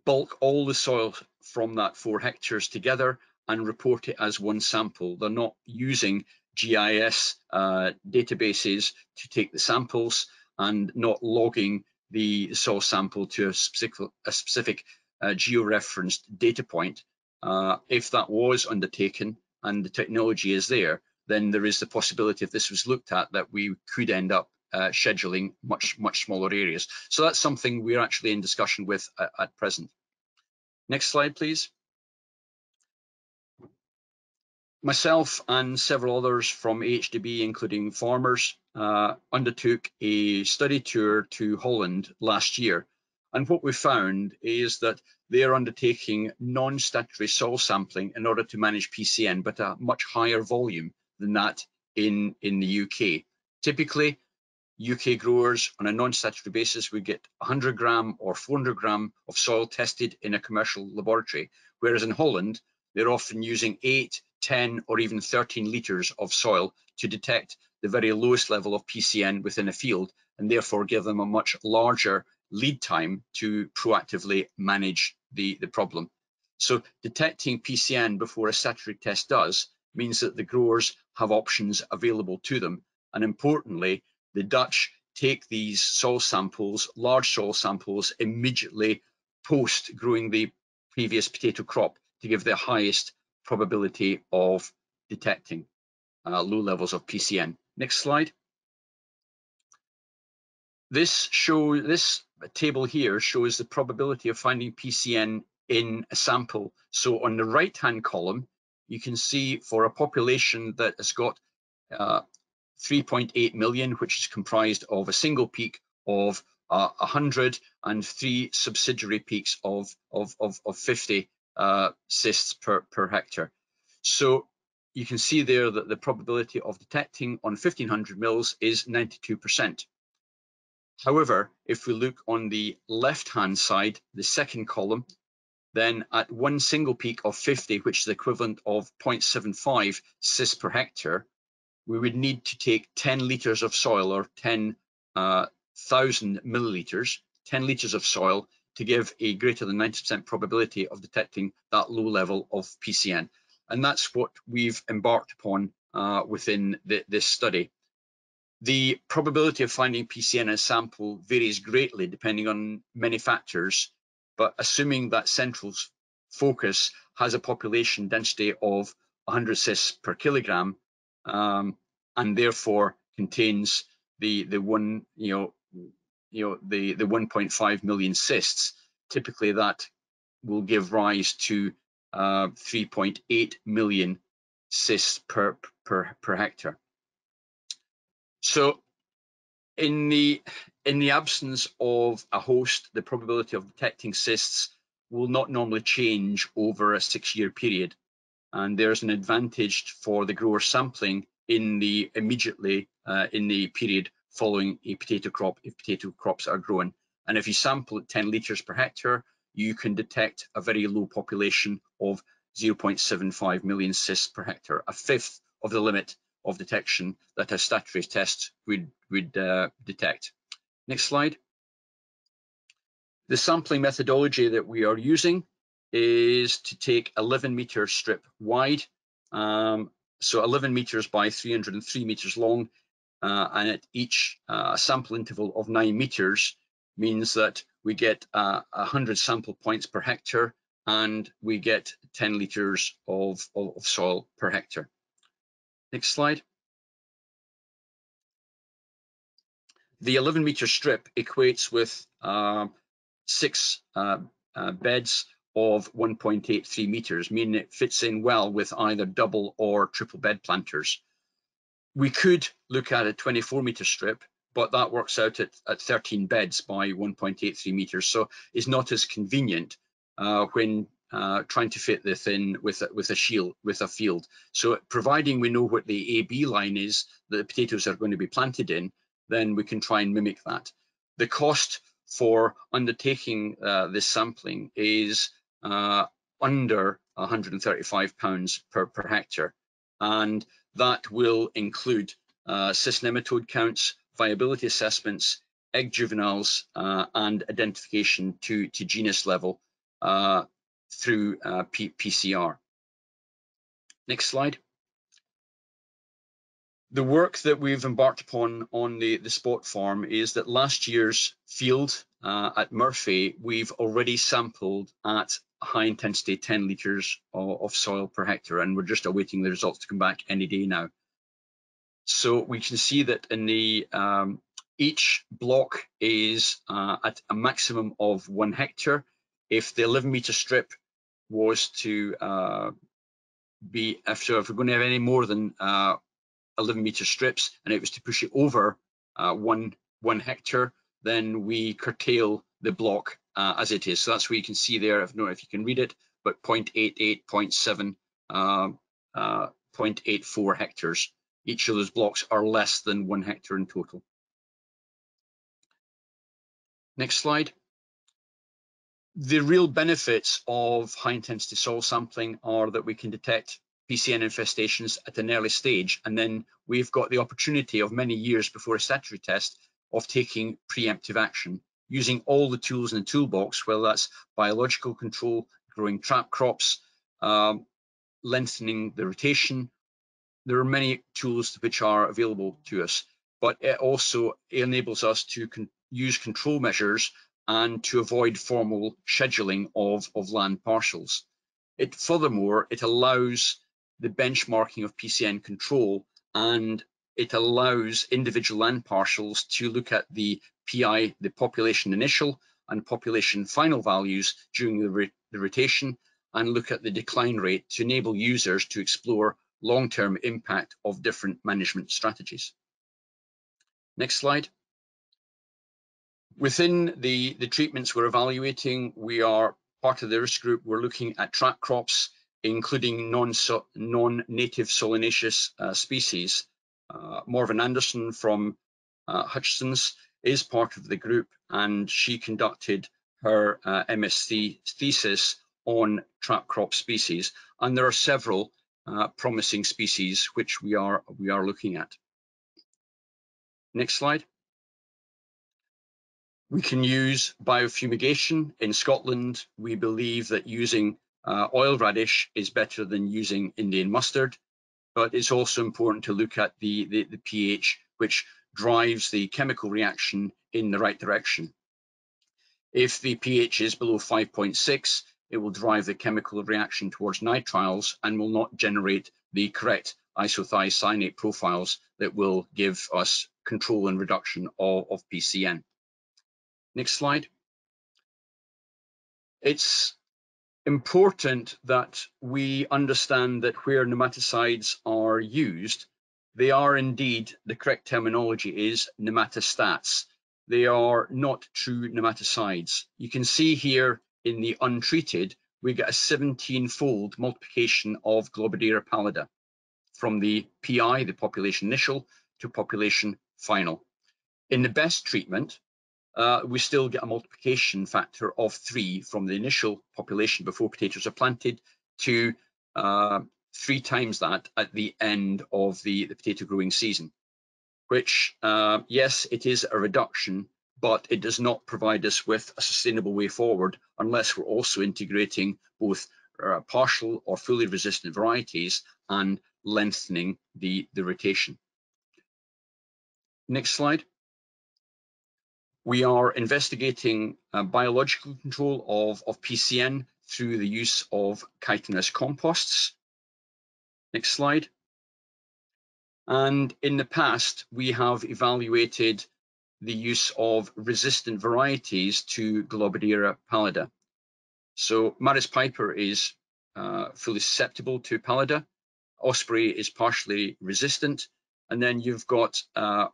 bulk all the soil from that four hectares together and report it as one sample. They're not using GIS uh, databases to take the samples and not logging the soil sample to a specific, a specific uh, georeferenced data point. Uh, if that was undertaken and the technology is there, then there is the possibility if this was looked at that we could end up uh, scheduling much, much smaller areas. So that's something we're actually in discussion with at, at present. Next slide, please. Myself and several others from HDB, including farmers, uh, undertook a study tour to Holland last year. And what we found is that they are undertaking non-statutory soil sampling in order to manage PCN, but a much higher volume than that in, in the UK. Typically, UK growers on a non-statutory basis would get 100 gram or 400 gram of soil tested in a commercial laboratory, whereas in Holland, they're often using 8, 10 or even 13 litres of soil to detect the very lowest level of PCN within a field and therefore give them a much larger lead time to proactively manage the, the problem. So detecting PCN before a statutory test does means that the growers have options available to them. And importantly, the Dutch take these soil samples, large soil samples, immediately post growing the previous potato crop to give the highest probability of detecting uh, low levels of PCN. Next slide. This show this table here shows the probability of finding PCN in a sample. So on the right hand column, you can see for a population that has got uh, 3.8 million, which is comprised of a single peak of uh, 100 and three subsidiary peaks of, of, of, of 50 uh, cysts per, per hectare. So you can see there that the probability of detecting on 1500 mils is 92%. However, if we look on the left-hand side, the second column, then at one single peak of 50, which is equivalent of 0.75 cysts per hectare, we would need to take 10 litres of soil or 10,000 uh, millilitres, 10 litres of soil to give a greater than 90% probability of detecting that low level of PCN. And that's what we've embarked upon uh, within the, this study. The probability of finding PCN in a sample varies greatly depending on many factors, but assuming that central focus has a population density of 100 cysts per kilogram um, and therefore contains the the one you know you know the the 1.5 million cysts. Typically that will give rise to uh, 3.8 million cysts per per per hectare. So in the in the absence of a host the probability of detecting cysts will not normally change over a six year period and there's an advantage for the grower sampling in the immediately uh, in the period following a potato crop if potato crops are grown. And if you sample at 10 litres per hectare, you can detect a very low population of 0.75 million cysts per hectare, a fifth of the limit of detection that a statutory test would, would uh, detect. Next slide. The sampling methodology that we are using is to take 11 meter strip wide um, so 11 meters by 303 meters long, uh, and at each uh, sample interval of nine meters means that we get uh, 100 sample points per hectare and we get 10 liters of, of, soil per hectare. Next slide. The 11 meter strip equates with uh, six uh, uh, beds of 1.83 meters, meaning it fits in well with either double or triple bed planters. We could look at a 24 meter strip, but that works out at, at 13 beds by 1.83 meters, so it's not as convenient uh, when uh, trying to fit this in with a, with a shield with a field. So providing we know what the AB line is that the potatoes are going to be planted in, then we can try and mimic that. The cost for undertaking uh, this sampling is uh, under 135 pounds per, per hectare. And that will include uh, cyst nematode counts, viability assessments, egg juveniles, uh, and identification to, to genus level uh, through uh, PCR. Next slide. The work that we've embarked upon on the, the spot farm is that last year's field uh, at Murphy, we've already sampled at high intensity 10 litres of, of, soil per hectare, and we're just awaiting the results to come back any day now. So we can see that in the um, each block is uh, at a maximum of one hectare. If the 11 metre strip was to uh, be, after if we're going to have any more than uh, 11 metre strips and it was to push it over uh, one one hectare, then we curtail the block uh, as it is. So that's where you can see there, I don't know if you can read it, but 0.88, 0.7, uh, uh, 0.84 hectares. Each of those blocks are less than one hectare in total. Next slide. The real benefits of high intensity soil sampling are that we can detect PCN infestations at an early stage, and then we've got the opportunity of many years before a statutory test of taking preemptive action using all the tools in the toolbox, whether that's biological control, growing trap crops, um, lengthening the rotation. There are many tools which are available to us, but it also enables us to con use control measures and to avoid formal scheduling of, of land parcels. It furthermore, it allows the benchmarking of PCN control and it allows individual land parcels to look at the PI, the population initial and population final values during the, the rotation and look at the decline rate to enable users to explore long-term impact of different management strategies. Next slide. Within the, the treatments we're evaluating, we are part of the RISS group, we're looking at trap crops, including non-native non solanaceous uh, species. Uh, Morven Anderson from uh, Hutchinsons is part of the group and she conducted her uh, MSc thesis on trap crop species and there are several promising species which we are we are looking at. Next slide. We can use biofumigation. In Scotland, we believe that using Uh, oil radish is better than using Indian mustard, but it's also important to look at the, the, the pH, which drives the chemical reaction in the right direction. If the pH is below 5.6, it will drive the chemical reaction towards nitriles and will not generate the correct isothiocyanate profiles that will give us control and reduction of, of PCN. Next slide. It's important that we understand that where nematicides are used, they are indeed, the correct terminology is nematostats. They are not true nematicides. You can see here in the untreated, we get a 17-fold multiplication of Globodera pallida from the PI, the population initial, to population final. In the best treatment, uh, we still get a multiplication factor of three from the initial population before potatoes are planted to uh, three times that at the end of the, the potato growing season, which, uh, yes, it is a reduction, but it does not provide us with a sustainable way forward unless we're also integrating both uh, partial or fully resistant varieties and lengthening the, the rotation. Next slide. We are investigating uh, biological control of, of PCN through the use of chitinous composts. Next slide. And in the past, we have evaluated the use of resistant varieties to Globodera pallida. So Maris piper is uh, fully susceptible to pallida. Osprey is partially resistant. And then you've got uh,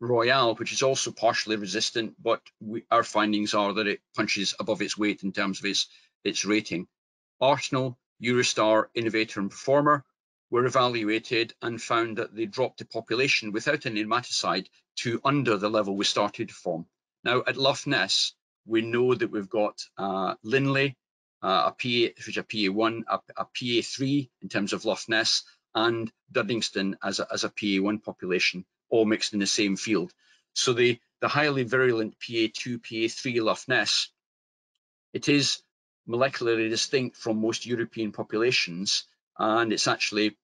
Royale, which is also partially resistant, but we, our findings are that it punches above its weight in terms of its, its rating. Arsenal, Eurostar, Innovator and Performer were evaluated and found that they dropped the population without an nematicide to under the level we started from. Now at Lough Ness, we know that we've got uh, Lindley, uh, a PA, which a PA1, a, a PA3 in terms of Lough Ness, and Duddingston as a, as a PA1 population all mixed in the same field. So the, the highly virulent PA2, PA3 Lough Ness, it is molecularly distinct from most European populations, and it's actually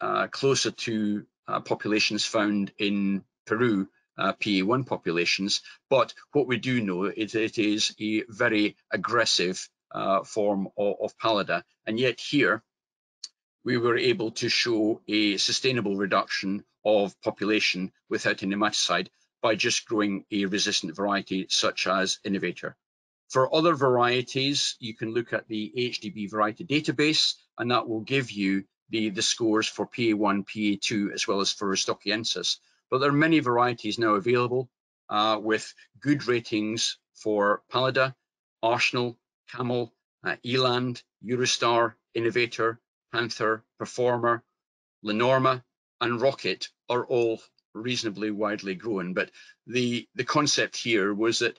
uh, closer to uh, populations found in Peru, uh, PA1 populations. But what we do know is it is a very aggressive uh, form of, of pallida, and yet here we were able to show a sustainable reduction of population without a nematicide by just growing a resistant variety such as Innovator. For other varieties, you can look at the HDB variety database, and that will give you the, the scores for PA1, PA2, as well as for Stockiensis. But there are many varieties now available uh, with good ratings for Pallida, Arsenal, Camel, uh, Eland, Eurostar, Innovator, Panther, Performer, Lenormand, and Rocket are all reasonably widely grown. But the, the concept here was that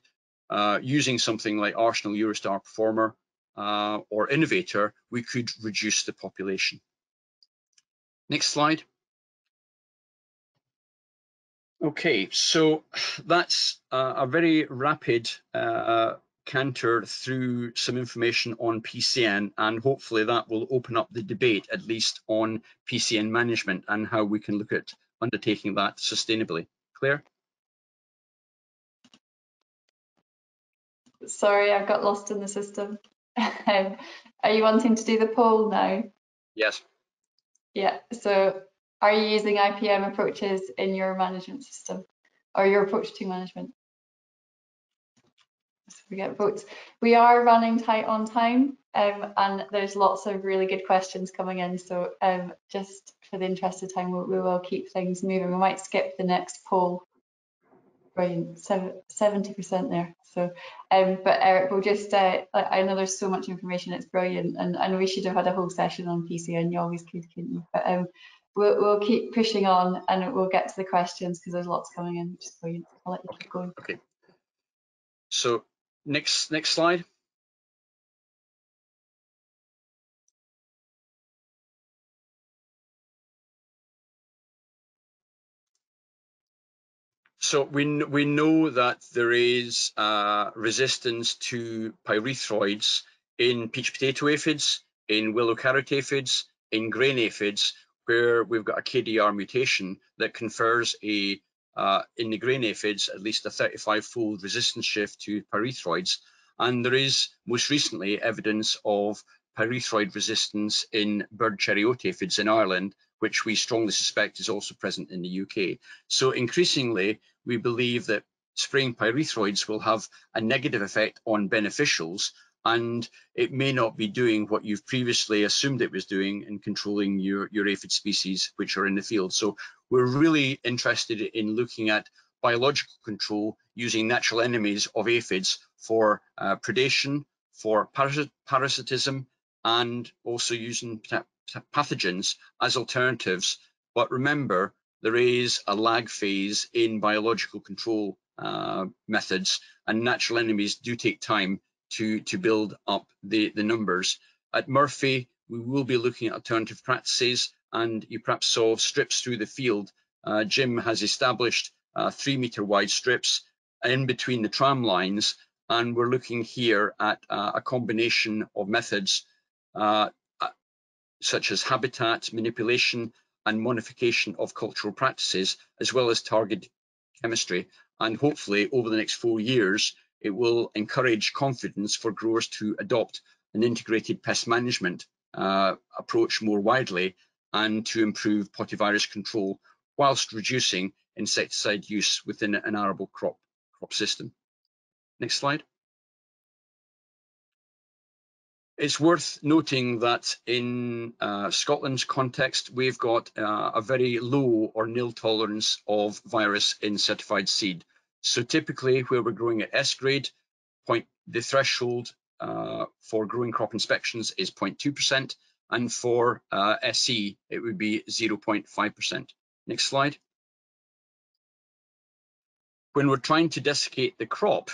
uh, using something like Arsenal Eurostar Performer uh, or Innovator, we could reduce the population. Next slide. Okay, so (sighs) that's uh, a very rapid canter through some information on PCN and hopefully that will open up the debate at least on PCN management and how we can look at undertaking that sustainably. Claire? Sorry, I got lost in the system. (laughs) um, are you wanting to do the poll now? Yes. Yeah, so are you using IPM approaches in your management system or your approach to management? So we get votes. We are running tight on time um, and there's lots of really good questions coming in. So um, just for the interest of time, we, we, will keep things moving. We might skip the next poll. Brilliant, 70% there. So, um, but Eric, we'll just, uh, I know there's so much information, it's brilliant. And, and we should have had a whole session on PCN, you always could, couldn't you? But um, we'll, we'll keep pushing on and we'll get to the questions because there's lots coming in, which is brilliant. I'll let you keep going. Okay. So Next, next slide. So we, we know that there is uh, resistance to pyrethroids in peach potato aphids, in willow carrot aphids, in grain aphids, where we've got a KDR mutation that confers a uh, in the grain aphids at least a 35-fold resistance shift to pyrethroids. And there is most recently evidence of pyrethroid resistance in bird cherry oat aphids in Ireland, which we strongly suspect is also present in the UK. So increasingly, we believe that spraying pyrethroids will have a negative effect on beneficials and it may not be doing what you've previously assumed it was doing in controlling your, your aphid species which are in the field. So we're really interested in looking at biological control using natural enemies of aphids for uh, predation, for parasit parasitism, and also using pathogens as alternatives. But remember, there is a lag phase in biological control uh, methods and natural enemies do take time to, to build up the, the numbers. At Murphy, we will be looking at alternative practices and you perhaps saw strips through the field. Uh, Jim has established uh, three meter wide strips in between the tram lines and we're looking here at uh, a combination of methods uh, uh, such as habitat manipulation and modification of cultural practices as well as target chemistry and hopefully over the next four years it will encourage confidence for growers to adopt an integrated pest management uh, approach more widely and to improve potyvirus control whilst reducing insecticide use within an arable crop, crop system. Next slide. It's worth noting that in uh, Scotland's context, we've got uh, a very low or nil tolerance of virus in certified seed. So typically where we're growing at S grade, point the threshold uh, for growing crop inspections is 0.2%, and for uh, SE, it would be 0.5%. Next slide. When we're trying to desiccate the crop,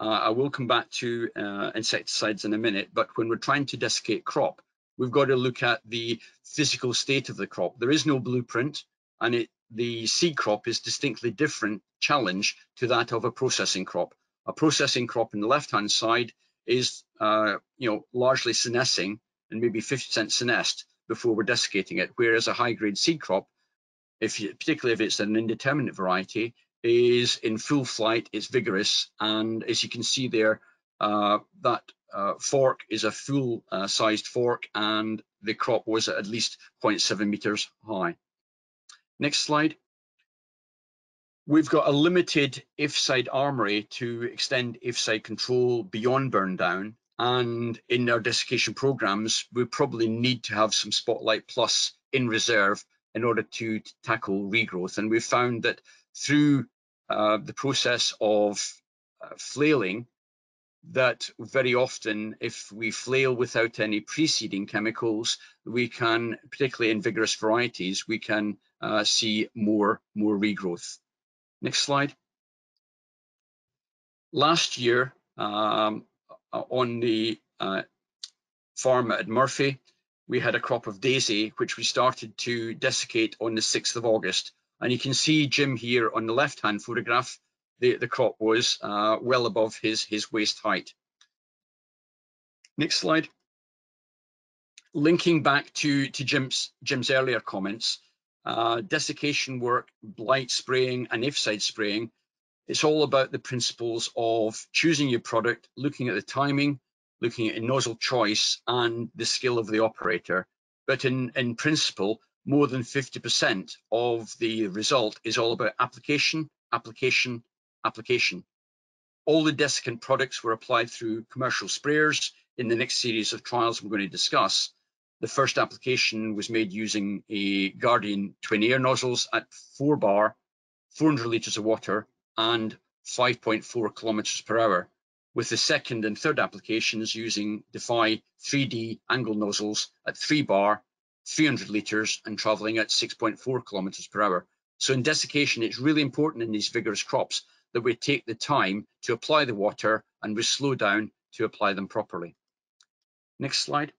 uh, I will come back to uh, insecticides in a minute, but when we're trying to desiccate crop, we've got to look at the physical state of the crop. There is no blueprint, and it the seed crop is distinctly different challenge to that of a processing crop. A processing crop in the left-hand side is, uh, you know, largely senescing and maybe 50% senesced before we're desiccating it, whereas a high-grade seed crop, if you, particularly if it's an indeterminate variety, is in full flight, it's vigorous, and as you can see there, uh, that uh, fork is a full-sized uh, fork, and the crop was at least 0.7 meters high. Next slide. We've got a limited aphicide armory to extend aphicide control beyond burn down. And in our desiccation programs, we probably need to have some Spotlight Plus in reserve in order to, tackle regrowth. And we've found that through uh, the process of uh, flailing, that very often if we flail without any preceding chemicals, we can, particularly in vigorous varieties, we can uh, see more, more regrowth. Next slide. Last year um, on the uh, farm at Murphy, we had a crop of daisy, which we started to desiccate on the 6th of August. And you can see Jim here on the left-hand photograph, the, the crop was uh, well above his, his waist height. Next slide. Linking back to, to Jim's, Jim's earlier comments, uh, desiccation work, blight spraying and aphicide spraying, it's all about the principles of choosing your product, looking at the timing, looking at nozzle choice and the skill of the operator. But in, in principle, more than 50% of the result is all about application, application, application. All the desiccant products were applied through commercial sprayers in the next series of trials we're going to discuss. The first application was made using a Guardian twin air nozzles at 4 bar, 400 litres of water and 5.4 kilometres per hour, with the second and third applications using Defy 3D angle nozzles at 3 bar, 300 litres and travelling at 6.4 kilometres per hour. So in desiccation, it's really important in these vigorous crops that we take the time to apply the water and we slow down to apply them properly. Next slide.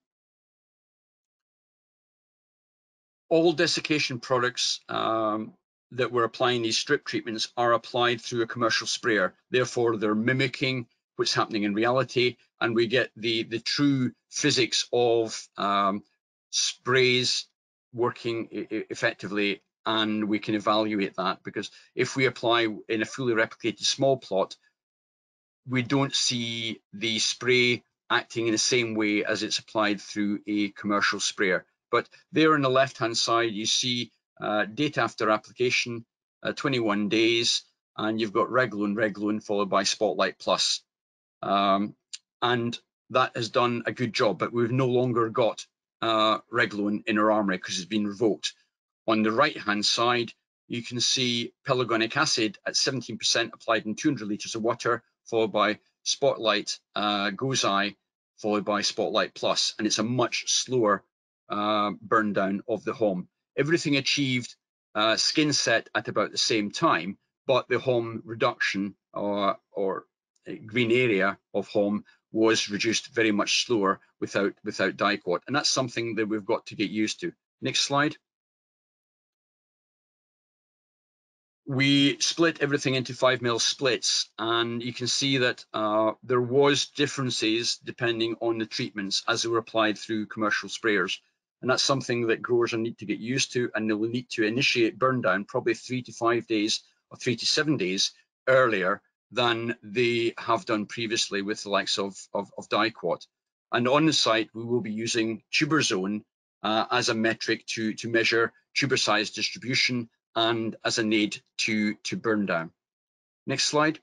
All desiccation products um, that we're applying these strip treatments are applied through a commercial sprayer. Therefore, they're mimicking what's happening in reality, and we get the, the true physics of um, sprays working effectively and we can evaluate that because if we apply in a fully replicated small plot, we don't see the spray acting in the same way as it's applied through a commercial sprayer. But there on the left-hand side, you see uh, date after application, uh, 21 days, and you've got Reglone, Reglone followed by Spotlight Plus. Um, and that has done a good job, but we've no longer got uh, in our armory because it's been revoked. On the right-hand side, you can see pelargonic acid at 17% applied in 200 litres of water, followed by Spotlight uh, Gozai, followed by Spotlight Plus, and it's a much slower uh, burn down of the haulm. Everything achieved uh, skin set at about the same time, but the haulm reduction or, or green area of haulm was reduced very much slower without without Diquat, and that's something that we've got to get used to. Next slide. we split everything into five mil splits and you can see that uh, there was differences depending on the treatments as they were applied through commercial sprayers and that's something that growers will need to get used to and they will need to initiate burn down probably three to five days or three to seven days earlier than they have done previously with the likes of, of, of Diquat. And on the site, we will be using tuber zone uh, as a metric to, to measure tuber size distribution and as a need to, to burn down. Next slide.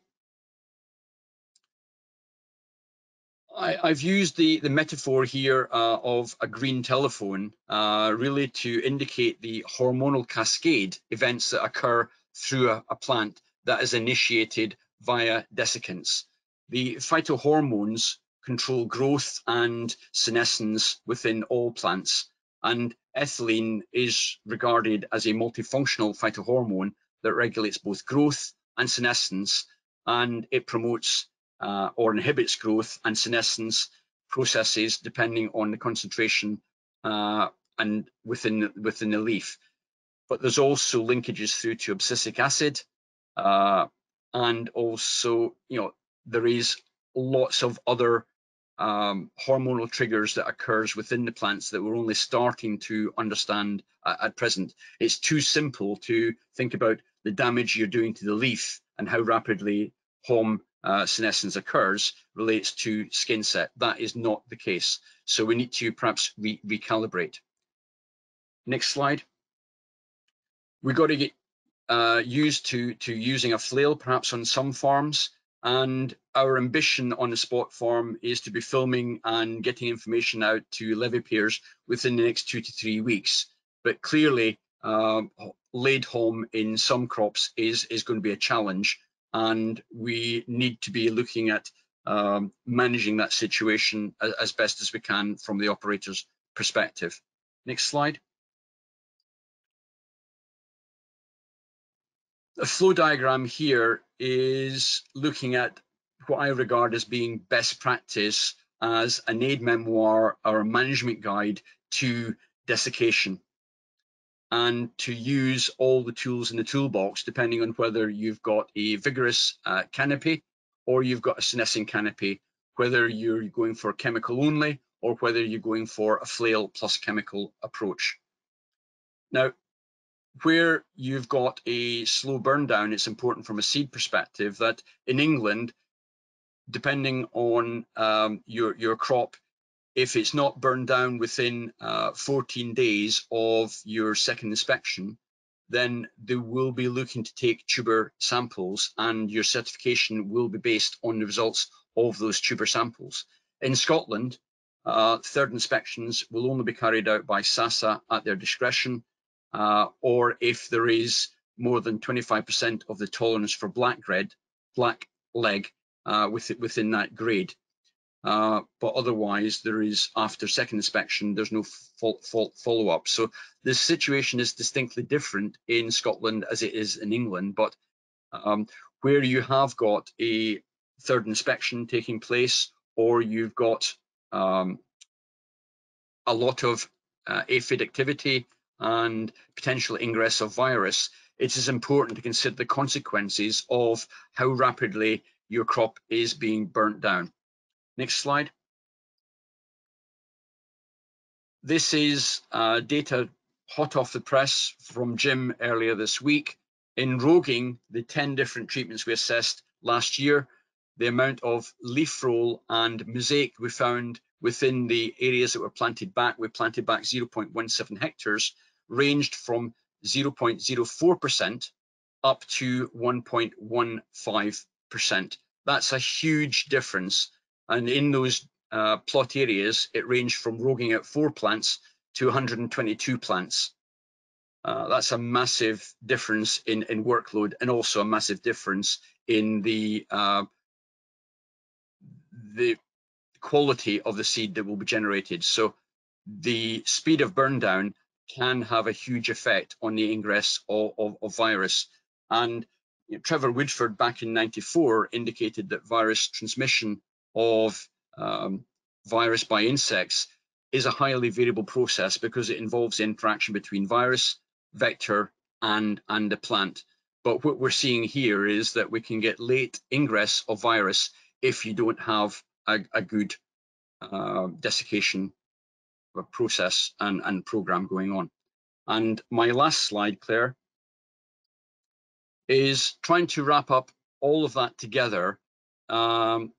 I, have used the, the metaphor here uh, of a green telephone uh, really to indicate the hormonal cascade events that occur through a, a plant that is initiated via desiccants. The phytohormones control growth and senescence within all plants, and ethylene is regarded as a multifunctional phytohormone that regulates both growth and senescence, and it promotes uh, or inhibits growth and senescence processes depending on the concentration uh, and within within the leaf. But there's also linkages through to abscisic acid, uh, and also you know there is lots of other um, hormonal triggers that occurs within the plants that we're only starting to understand at, at present. It's too simple to think about the damage you're doing to the leaf and how rapidly haulm uh, senescence occurs relates to skin set. That is not the case. So we need to perhaps re recalibrate. Next slide. We've got to get uh, used to, to using a flail perhaps on some farms and our ambition on the spot farm is to be filming and getting information out to levy payers within the next two to three weeks. But clearly, uh, laid haulm in some crops is, is going to be a challenge, and we need to be looking at um, managing that situation as, as best as we can from the operator's perspective. Next slide. The flow diagram here is looking at what I regard as being best practice as an aid memoir or a management guide to desiccation and to use all the tools in the toolbox depending on whether you've got a vigorous uh, canopy or you've got a senescing canopy, whether you're going for chemical only or whether you're going for a flail plus chemical approach. Now, where you've got a slow burn down, it's important from a seed perspective that in England, depending on um, your, your crop, if it's not burned down within uh, 14 days of your second inspection, then they will be looking to take tuber samples and your certification will be based on the results of those tuber samples. In Scotland, uh, third inspections will only be carried out by SASA at their discretion uh, or if there is more than 25% of the tolerance for black red, black leg uh, within that grade. Uh, but otherwise, there is after second inspection, there's no follow up. So the situation is distinctly different in Scotland as it is in England. But um, where you have got a third inspection taking place, or you've got um, a lot of uh, aphid activity and potential ingress of virus, it is important to consider the consequences of how rapidly your crop is being burnt down. Next slide. This is uh, data hot off the press from Jim earlier this week. In roguing, the 10 different treatments we assessed last year, the amount of leaf roll and mosaic we found within the areas that were planted back, we planted back 0.17 hectares, ranged from 0.04% up to 1.15%. That's a huge difference. And in those uh, plot areas, it ranged from roguing out four plants to 122 plants. Uh, that's a massive difference in, in workload and also a massive difference in the uh, the quality of the seed that will be generated. So the speed of burn down can have a huge effect on the ingress of, of, of virus. And you know, Trevor Woodford back in 94 indicated that virus transmission of um, virus by insects is a highly variable process because it involves interaction between virus, vector, and, and the plant. But what we're seeing here is that we can get late ingress of virus if you don't have a, a good uh, desiccation process and, and program going on. And my last slide, Claire, is trying to wrap up all of that together um,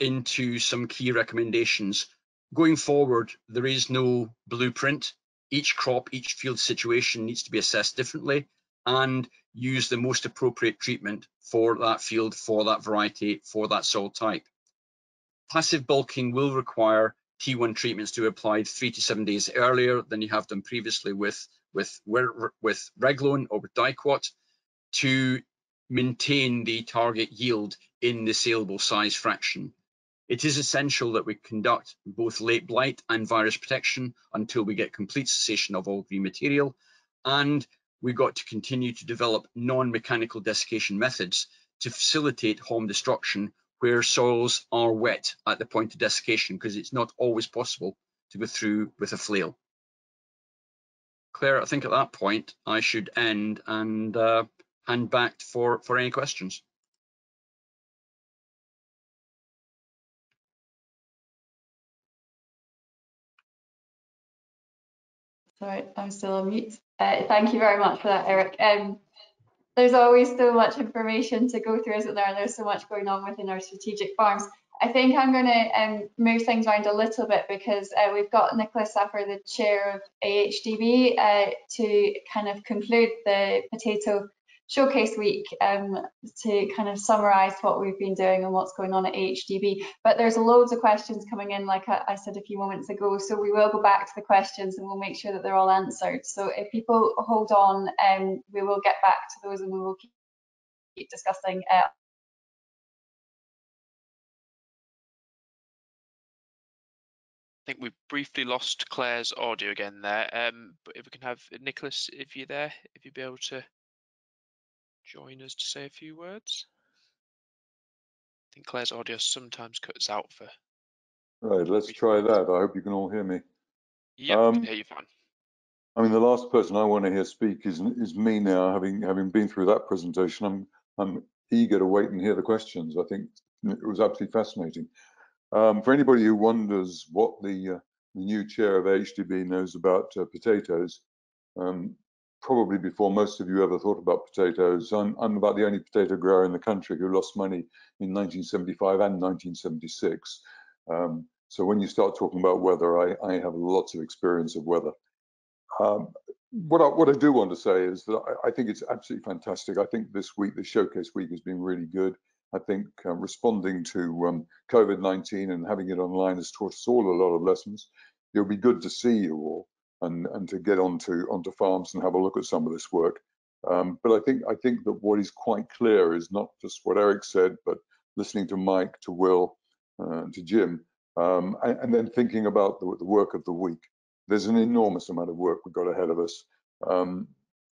into some key recommendations. Going forward, there is no blueprint. Each crop, each field situation needs to be assessed differently and use the most appropriate treatment for that field, for that variety, for that soil type. Passive bulking will require T1 treatments to be applied three to seven days earlier than you have done previously with, with, with Reglone or with to maintain the target yield in the saleable size fraction. It is essential that we conduct both late blight and virus protection until we get complete cessation of all green material. And we've got to continue to develop non-mechanical desiccation methods to facilitate haulm destruction where soils are wet at the point of desiccation because it's not always possible to go through with a flail. Claire, I think at that point I should end and uh, hand back for, for any questions. Sorry, I'm still on mute. Uh, thank you very much for that, Eric. Um, there's always so much information to go through, isn't there? And there's so much going on within our strategic farms. I think I'm going to um, move things around a little bit because uh, we've got Nicholas Saphir, the chair of AHDB, uh, to kind of conclude the potato showcase week um, to kind of summarise what we've been doing and what's going on at AHDB. But there's loads of questions coming in, like I, I, said a few moments ago. So we will go back to the questions and we'll make sure that they're all answered. So if people hold on, um, we will get back to those and we will keep discussing. Uh, I think we briefly lost Claire's audio again there. Um, but if we can have Nicholas, if you're there, if you'd be able to join us to say a few words? I think Claire's audio sometimes cuts out for. Right, let's try that. I hope you can all hear me. Yeah, um, I um, hear you fine. I mean, the last person I want to hear speak is is me now. Having having been through that presentation, I'm I'm eager to wait and hear the questions. I think it was absolutely fascinating. Um, for anybody who wonders what the, uh, the new chair of AHDB knows about uh, potatoes, um, probably before most of you ever thought about potatoes. I'm, I'm, about the only potato grower in the country who lost money in 1975 and 1976. Um, so when you start talking about weather, I, I have lots of experience of weather. Um, what, I, what I do want to say is that I, I, think it's absolutely fantastic. I think this week, the showcase week has been really good. I think uh, responding to um, COVID-19 and having it online has taught us all a lot of lessons. It'll be good to see you all and and to get onto onto farms and have a look at some of this work. Um, but I think I think that what is quite clear is not just what Eric said, but listening to Mike, to Will, uh, to Jim, um, and, and, then thinking about the, the, work of the week. There's an enormous amount of work we've got ahead of us. Um,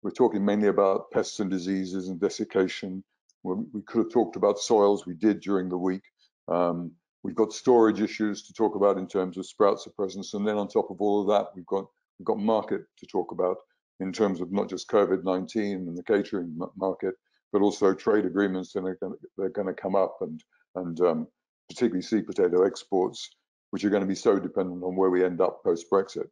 we're talking mainly about pests and diseases and desiccation. We, we could have talked about soils. We did during the week. Um, we've got storage issues to talk about in terms of sprouts of presence, and then on top of all of that, we've got got market to talk about in terms of not just COVID-19 and the catering market, but also trade agreements that are going to, come up and and um, particularly seed potato exports, which are going to be so dependent on where we end up post Brexit.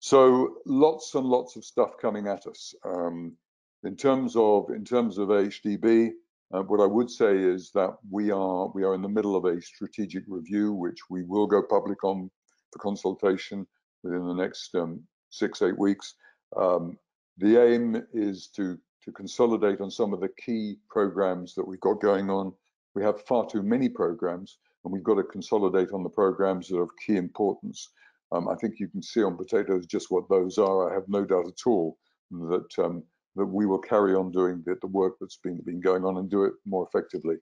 So lots and lots of stuff coming at us. Um, in terms of in terms of AHDB, uh, what I would say is that we are we are in the middle of a strategic review, which we will go public on for consultation within the next um, six eight weeks. Um, the aim is to to consolidate on some of the key programs that we've got going on. We have far too many programs, and we've got to consolidate on the programs that are of key importance. Um, I think you can see on potatoes just what those are. I have no doubt at all that um, that we will carry on doing the, the work that's been been going on and do it more effectively.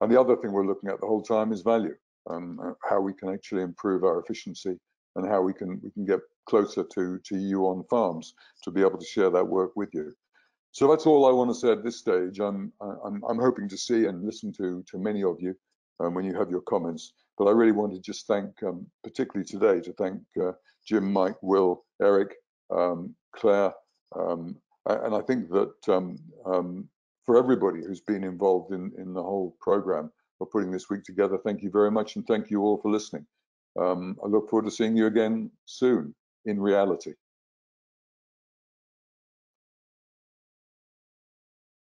And the other thing we're looking at the whole time is value, um, uh, how we can actually improve our efficiency and how we can we can get closer to to you on farms to be able to share that work with you. So that's all I want to say at this stage. I'm I'm, I'm hoping to see and listen to to many of you um, when you have your comments. But I really want to just thank, um, particularly today, to thank uh, Jim, Mike, Will, Eric, um, Claire, um, and I think that um, um, for everybody who's been involved in in the whole program of putting this week together, thank you very much, and thank you all for listening. I look forward to seeing you again soon in reality.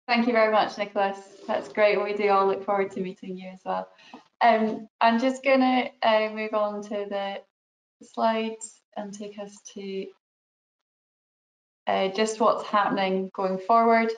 Thank you very much, Nicholas. That's great. We do all look forward to meeting you as well. Um, I'm just going to uh, move on to the slides and take us to uh, just what's happening going forward.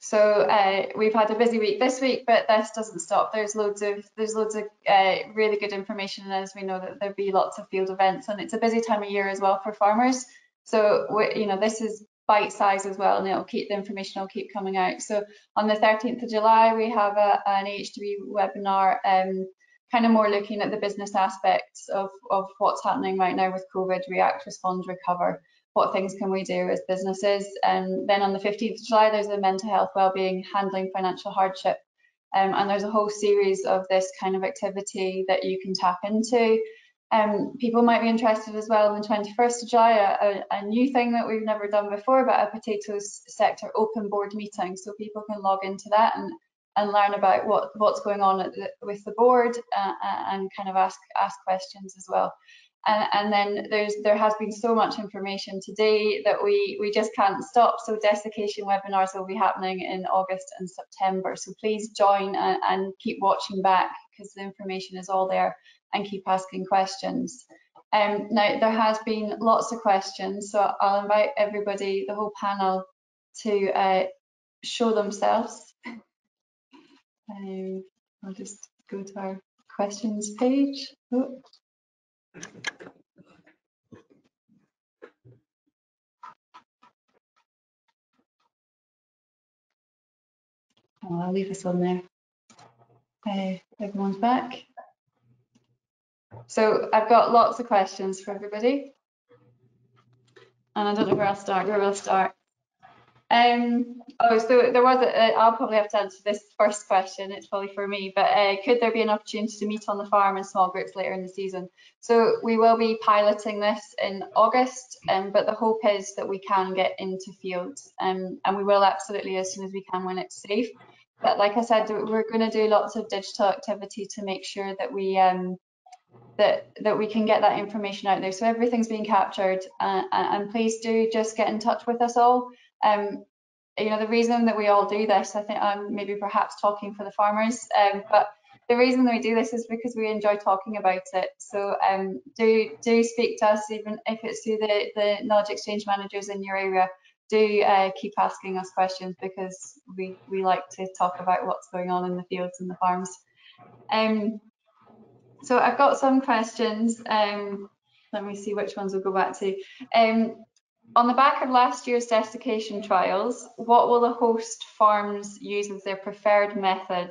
So uh, we've had a busy week this week, but this doesn't stop. There's loads of there's loads of uh, really good information, and as we know that there'll be lots of field events, and it's a busy time of year as well for farmers. So you know this is bite size as well, and it'll keep the information will keep coming out. So on the 13th of July, we have a, an AHDB webinar, um, kind of more looking at the business aspects of, of what's happening right now with COVID, react, respond, recover. What things can we do as businesses? And then on the 15th of July, there's a mental health wellbeing, handling financial hardship. Um, and there's a whole series of this kind of activity that you can tap into. Um, people might be interested as well on the 21st of July, a, a, new thing that we've never done before, but a potatoes sector open board meeting. So people can log into that and, and learn about what, what's going on the, with the board uh, and kind of ask, ask questions as well. And, and, then there's there has been so much information today that we we just can't stop. So desiccation webinars will be happening in August and September. So please join and, and keep watching back because the information is all there and keep asking questions. Um, now, there has been lots of questions, so I'll invite everybody, the whole panel, to uh, show themselves. Um, I'll just go to our questions page. Oh, I'll leave this on there. Hey, everyone's back. So I've got lots of questions for everybody. And I don't know where I'll start. Where I'll start? Um, oh, so there was, I'll probably have to answer this first question. It's probably for me, but uh, could there be an opportunity to meet on the farm in small groups later in the season? So we will be piloting this in August, um, but the hope is that we can get into fields um, and we will absolutely as soon as we can when it's safe. But like I said, we're going to do lots of digital activity to make sure that we um, that that we can get that information out there. So everything's being captured, uh, and please do just get in touch with us all. Um, you know, the reason that we all do this, I think I'm maybe perhaps talking for the farmers, um, but the reason that we do this is because we enjoy talking about it. So um, do do speak to us, even if it's through the the knowledge exchange managers in your area. Do uh, keep asking us questions because we we like to talk about what's going on in the fields and the farms. Um, so I've got some questions. Um, let me see which ones we'll go back to. Um, on the back of last year's desiccation trials, what will the host farms use as their preferred method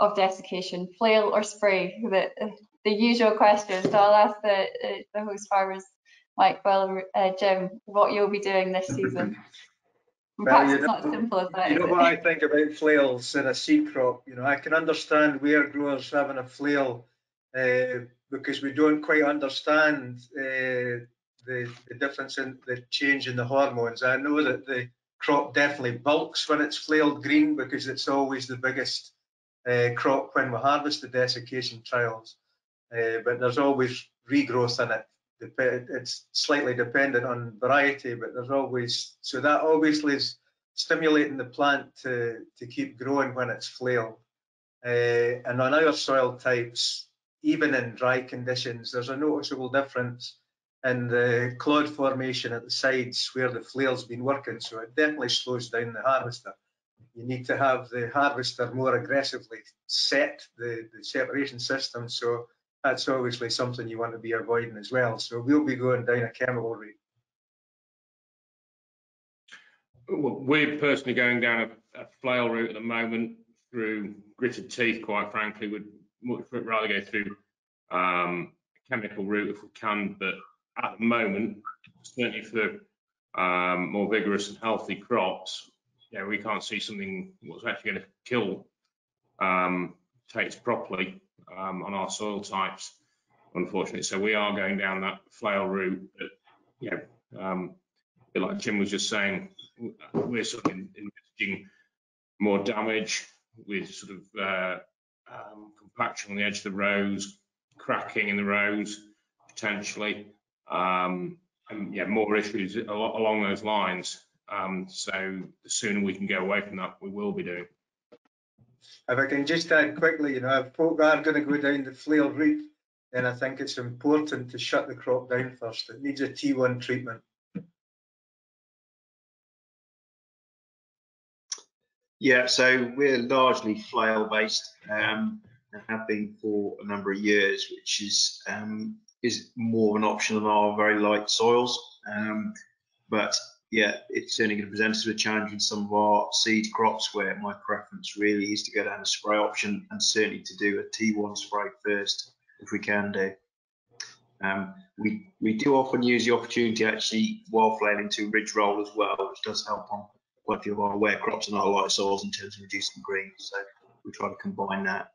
of desiccation, flail or spray? The, the usual question. So I'll ask the, uh, the host farmers, Mike, Will, uh, Jim, what you'll be doing this season. Perhaps well, it's know, not as simple as that. You know what I think about flails in a seed crop? You know, I can understand where growers having a flail uh, because we don't quite understand uh, the, the difference in the change in the hormones. I know that the crop definitely bulks when it's flailed green because it's always the biggest uh, crop when we harvest the desiccation trials. Uh, but there's always regrowth in it. It's slightly dependent on variety, but there's always, so that obviously is stimulating the plant to, to keep growing when it's flailed. Uh, and on other soil types, even in dry conditions, there's a noticeable difference in the clod formation at the sides where the flail's been working. So it definitely slows down the harvester. You need to have the harvester more aggressively set the, the separation system. So that's obviously something you want to be avoiding as well. So we'll be going down a chemical route. Well, we're personally going down a, a flail route at the moment through gritted teeth, quite frankly. We'd much rather go through um, chemical route if we can, but at the moment, certainly for um, more vigorous and healthy crops, yeah, we can't see something what's actually going to kill um, Tates properly um, on our soil types, unfortunately. So we are going down that flail route. But, know, um, like Jim was just saying, we're sort of envisaging more damage with sort of uh, um, compaction on the edge of the rows, cracking in the rows potentially, um, and yeah, more issues along those lines. Um, so the sooner we can go away from that, we will be doing. If I can just add quickly, you know, if folk are going to go down the flail route, then I think it's important to shut the crop down first. It needs a T1 treatment. Yeah, so we're largely flail based um, and have been for a number of years, which is um, is more of an option on our very light soils. Um, but yeah, it's certainly going to present us with a challenge in some of our seed crops where my preference really is to go down the spray option and certainly to do a T1 spray first if we can do. Um, we we do often use the opportunity actually while flailing to ridge roll as well, which does help on quite a few of our wet crops and our light soils in terms of reducing green. So we try to combine that.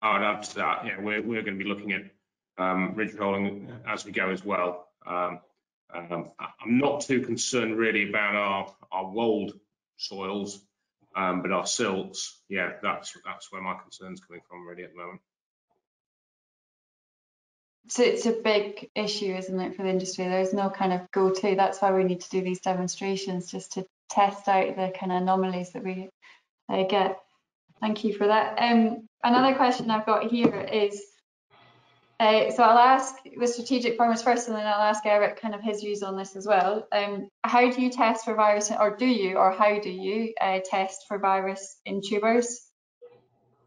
I would add to that, yeah, we're, we're going to be looking at um, ridge rolling as we go as well. Um, um, I'm not too concerned really about our, our wold soils, um, but our silts, yeah, that's that's where my concern's coming from really at the moment. So it's a big issue, isn't it, for the industry? There's no kind of go-to. That's why we need to do these demonstrations, just to test out the kind of anomalies that we uh, get. Thank you for that. Um, another question I've got here is, uh, so I'll ask the strategic farmers first, and then I'll ask Eric kind of his views on this as well. Um, how do you test for virus, or do you, or how do you uh, test for virus in tubers?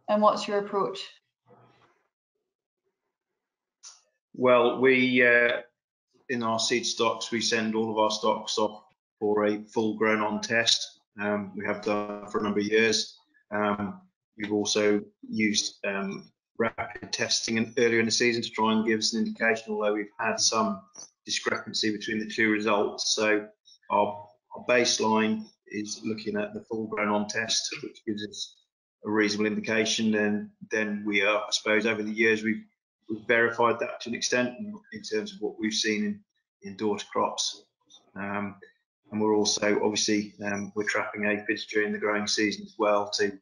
And what's your approach? Well, we uh, in our seed stocks, we send all of our stocks off for a full grown on test. Um, we have done for a number of years. Um, we've also used um, rapid testing in, earlier in the season to try and give us an indication, although we've had some discrepancy between the two results. So our, our baseline is looking at the full grown on test, which gives us a reasonable indication. And then we are, I suppose, over the years, we've we've verified that to an extent in, terms of what we've seen in, in daughter crops. Um, and we're also obviously um, we're trapping aphids during the growing season as well to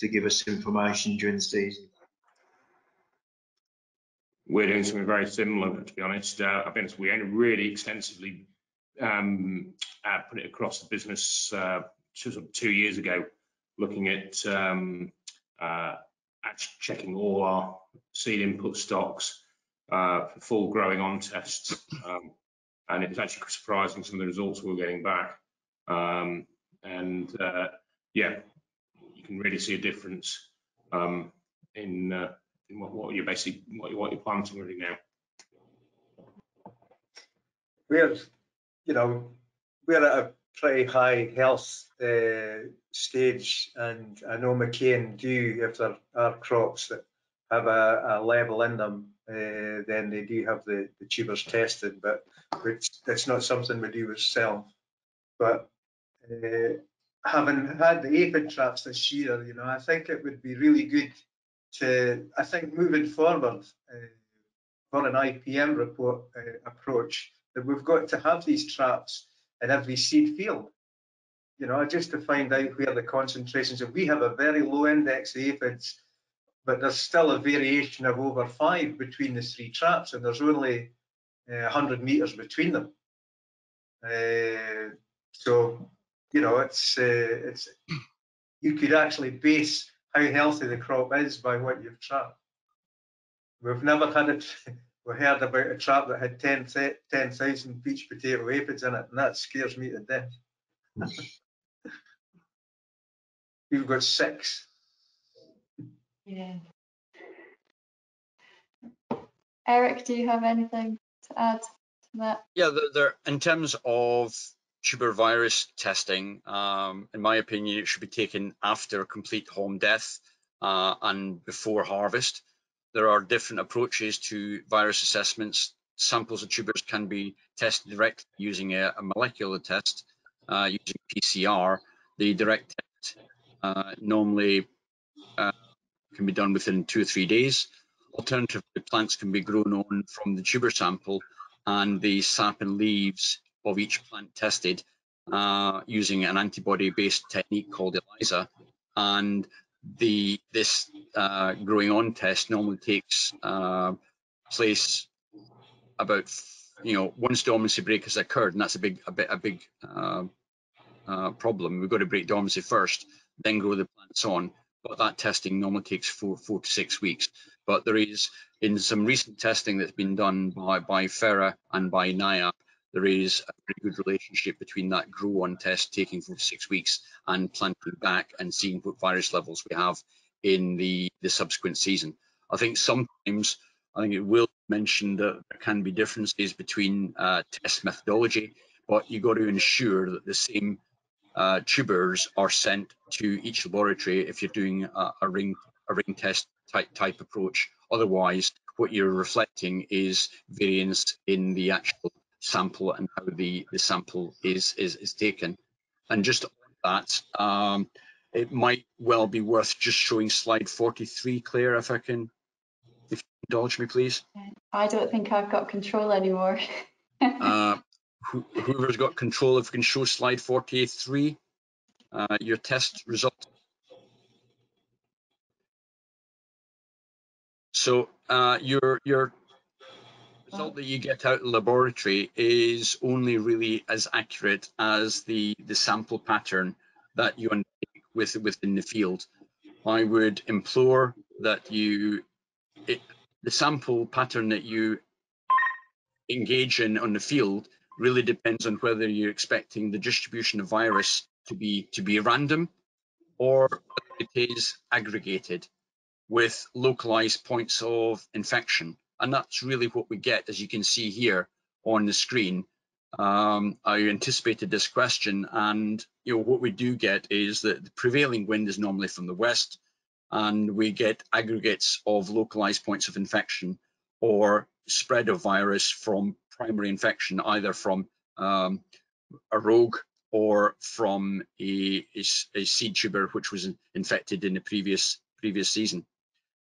to give us information during the season. We're doing something very similar, to be honest. Uh, I think we only really extensively um, uh, put it across the business uh, two, two years ago, looking at um, uh, actually checking all our seed input stocks uh, for full growing on tests. Um, and it was actually surprising some of the results we were getting back. Um, and uh, yeah, you can really see a difference um, in, uh, in what, what, you're basically what, what you're planting really now. We're, you know, we're at a pretty high health uh, stage, and I know McCain do if there are crops that have a, a level in them, uh, then they do have the, the tubers tested, but which that's not something we do ourselves. But uh, having had the aphid traps this year, you know, I think it would be really good to, I think moving forward uh, for an IPM report uh, approach, that we've got to have these traps in every seed field. You know, just to find out where the concentrations are. We have a very low index of aphids, but there's still a variation of over five between the three traps, and there's only 100 meters between them. Uh, so, you know, it's uh, it's you could actually base how healthy the crop is by what you've trapped. We've never had it. (laughs) We heard about a trap that had 10,000 10, peach potato aphids in it, and that scares me to death. (laughs) You've got six. Yeah. Eric, do you have anything to add to that? Yeah, there, in terms of tuber virus testing, um, in my opinion, it should be taken after complete haulm death uh, and before harvest. There are different approaches to virus assessments. Samples of tubers can be tested directly using a, a molecular test uh, using PCR. The direct test uh, normally uh, can be done within two or three days. Alternatively, plants can be grown on from the tuber sample and the sap and leaves of each plant tested uh, using an antibody-based technique called ELISA. And the this uh, growing on test normally takes uh, place about you know once dormancy break has occurred, and that's a big a bit a big uh, uh, problem. We've got to break dormancy first, then grow the plants on. But that testing normally takes four four to six weeks. But there is in some recent testing that's been done by by FERA and by NIAB, there is a very good relationship between that grow on test taking four to six weeks and planting back and seeing what virus levels we have in the, the subsequent season. I think sometimes, I think it will mention that there can be differences between uh, test methodology, but you've got to ensure that the same uh, tubers are sent to each laboratory if you're doing a, a ring a ring test type, type approach. Otherwise, what you're reflecting is variance in the actual sample and how the, the sample is, is, is taken. And just on that, um, it might well be worth just showing slide 43, Claire, if I can, if you indulge me, please. I don't think I've got control anymore. (laughs) uh, whoever's got control, if you can show slide 43, uh, your test result. So uh, your your result that you get out of the laboratory is only really as accurate as the, the sample pattern that you undertake with, within the field. I would implore that you, it, the sample pattern that you engage in on the field really depends on whether you're expecting the distribution of virus to be to be random or it is aggregated with localized points of infection and that's really what we get, as you can see here on the screen. Um, I anticipated this question, and you know what we do get is that the prevailing wind is normally from the west, and we get aggregates of localized points of infection or spread of virus from primary infection, either from um, a rogue or from a, a, a, seed tuber which was infected in the previous previous season.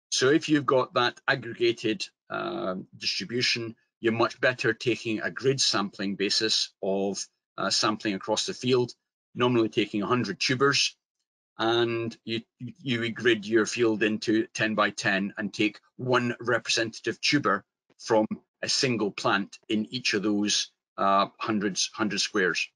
So if you've got that aggregated um, distribution, you're much better taking a grid sampling basis of uh, sampling across the field, normally taking 100 tubers, and you, you grid your field into 10 by 10 and take one representative tuber from a single plant in each of those uh, hundreds, hundred squares.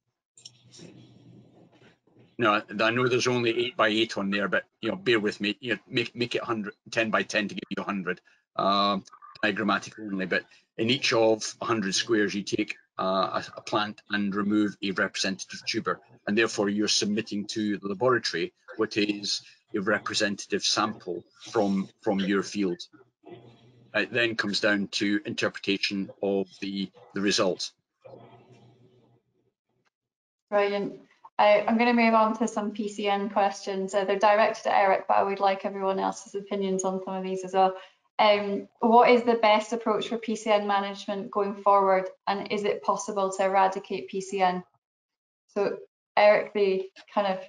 Now, I know there's only eight by eight on there, but you know, bear with me. You know, make make it 100, 10 by 10 to give you 100. Um, diagrammatic only, but in each of 100 squares, you take uh, a, a, plant and remove a representative tuber, and therefore you're submitting to the laboratory what is a representative sample from from your field. It then comes down to interpretation of the the result. Brilliant. I, am going to move on to some PCN questions. Uh, they're directed at Eric, but I would like everyone else's opinions on some of these as well. Um, what is the best approach for PCN management going forward, and is it possible to eradicate PCN? So, Eric, the kind of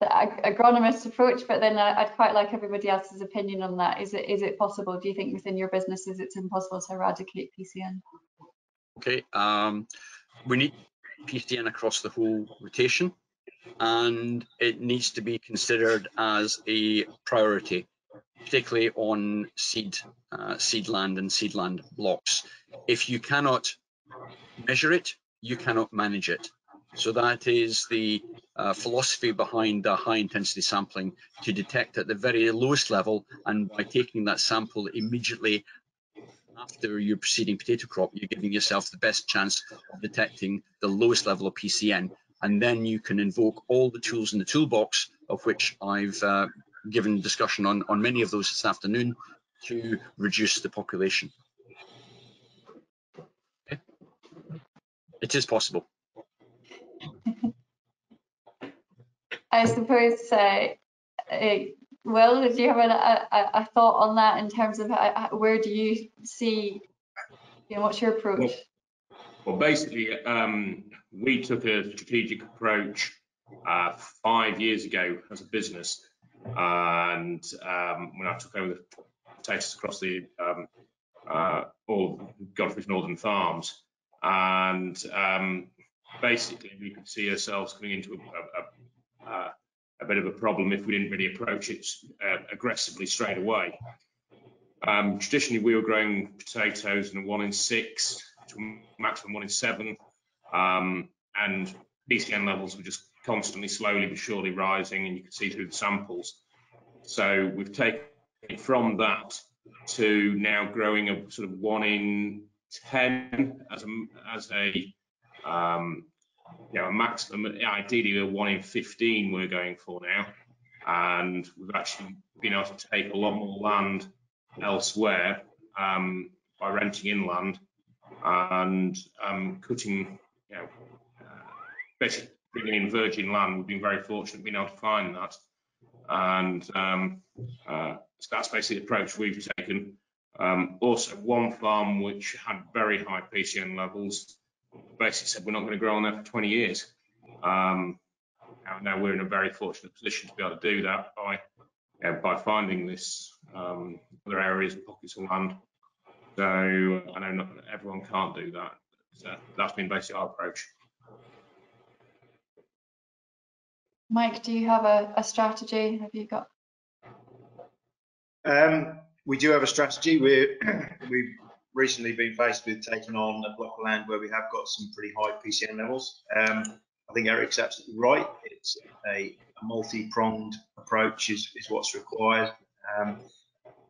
the ag agronomist approach, but then I'd quite like everybody else's opinion on that. Is it is it possible? Do you think within your businesses it's impossible to eradicate PCN? Okay, um, we need PCN across the whole rotation, and it needs to be considered as a priority, particularly on seed, uh, seed land and seed land blocks. If you cannot measure it, you cannot manage it. So that is the uh, philosophy behind the high intensity sampling to detect at the very lowest level and by taking that sample immediately after your preceding potato crop, you're giving yourself the best chance of detecting the lowest level of PCN. And then you can invoke all the tools in the toolbox, of which I've uh, given discussion on, on many of those this afternoon, to reduce the population. Okay. It is possible. I suppose, uh, uh, Will, did you have a, a, a thought on that in terms of uh, where do you see, you know, what's your approach? Well, basically, um, we took a strategic approach uh, five years ago as a business, and um, when I took over the potatoes across the um, uh, all Godfrey's Northern Farms, and um, basically we could see ourselves coming into a, a, uh, a bit of a problem if we didn't really approach it uh, aggressively straight away. Um, traditionally, we were growing potatoes in a one in six to maximum one in seven, um, and PCN levels were just constantly, slowly but surely rising, and you could see through the samples. So we've taken it from that to now growing a sort of one in ten as a as a um, you know, a maximum, ideally a one in 15 we're going for now. And we've actually been able to take a lot more land elsewhere um, by renting inland and um, cutting, you know, uh, basically bringing in virgin land. We've been very fortunate being able to find that. And um, uh, so that's basically the approach we've taken. Um, also, one farm which had very high PCN levels basically said we're not going to grow on there for 20 years. Um, now we're in a very fortunate position to be able to do that by you know, by finding this um, other areas and pockets of land. So I know not everyone can't do that. So that's been basically our approach. Mike, do you have a, a strategy? Have you got? Um, we do have a strategy. We're (clears throat) we recently been faced with taking on a block of land where we have got some pretty high PCN levels. Um, I think Eric's absolutely right. It's a, a multi-pronged approach is, is what's required. Um,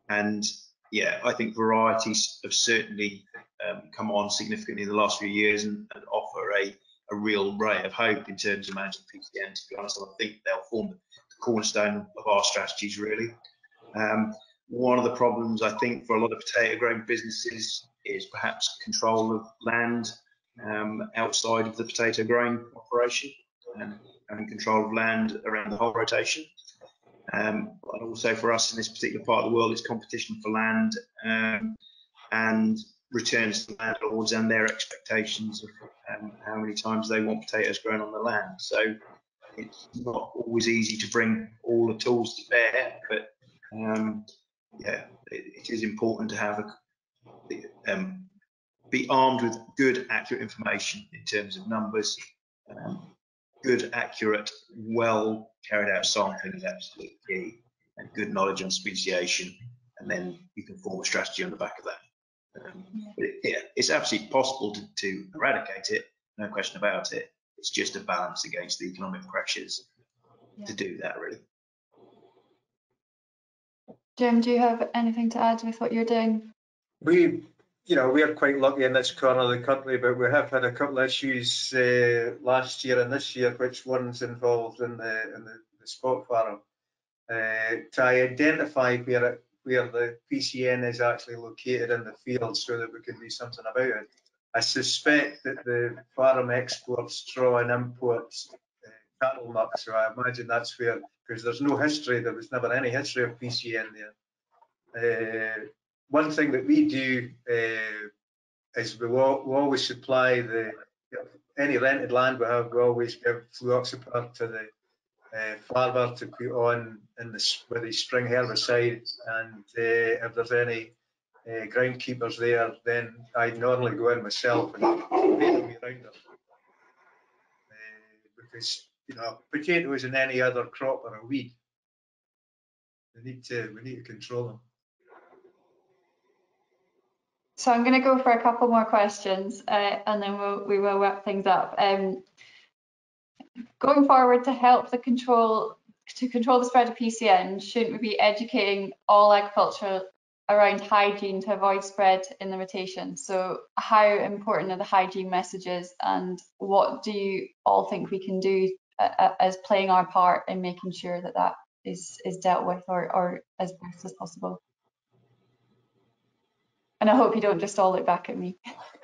and yeah, I think varieties have certainly um, come on significantly in the last few years and, and, offer a, a real ray of hope in terms of managing PCN. To be honest, I think they'll form the cornerstone of our strategies really. Um, one of the problems I think for a lot of potato growing businesses is perhaps control of land um, outside of the potato growing operation and having control of land around the whole rotation. Um, but also for us in this particular part of the world, it's competition for land um, and returns to landlords and their expectations of um, how many times they want potatoes grown on the land. So it's not always easy to bring all the tools to bear, but um, yeah, it, it is important to have a, um, be armed with good, accurate information in terms of numbers. Um, good, accurate, well carried out sampling is absolutely key, and good knowledge on speciation, and then you can form a strategy on the back of that. Um, but it, yeah, it's absolutely possible to, to eradicate it, no question about it. It's just a balance against the economic pressures yeah. to do that, really. Jim, do you have anything to add with what you're doing? We, you know, we are quite lucky in this corner of the country, but we have had a couple of issues uh, last year and this year, which one's involved in the in the, the spot farm, uh, to identify where where the PCN is actually located in the field, so that we can do something about it. I suspect that the farm exports straw and imports cattle muck, so I imagine that's where because there's no history, there was never any history of PCN there. Uh, one thing that we do uh, is we, we always supply the any rented land we have, we always give fluroxypyr to the uh, farmer to put on in the with the spring herbicide, and uh, if there's any uh, groundkeepers there, then I normally go in myself and spray them around them. Because, you know, potatoes and any other crop are a weed. We need to, we need to control them. So I'm going to go for a couple more questions uh, and then we'll, we will wrap things up. Um, going forward to help the control, to control the spread of PCN, shouldn't we be educating all agriculture around hygiene to avoid spread in the rotation? So how important are the hygiene messages and what do you all think we can do as playing our part in making sure that that is, is dealt with or, or as best as possible? And I hope you don't just all look back at me. (laughs)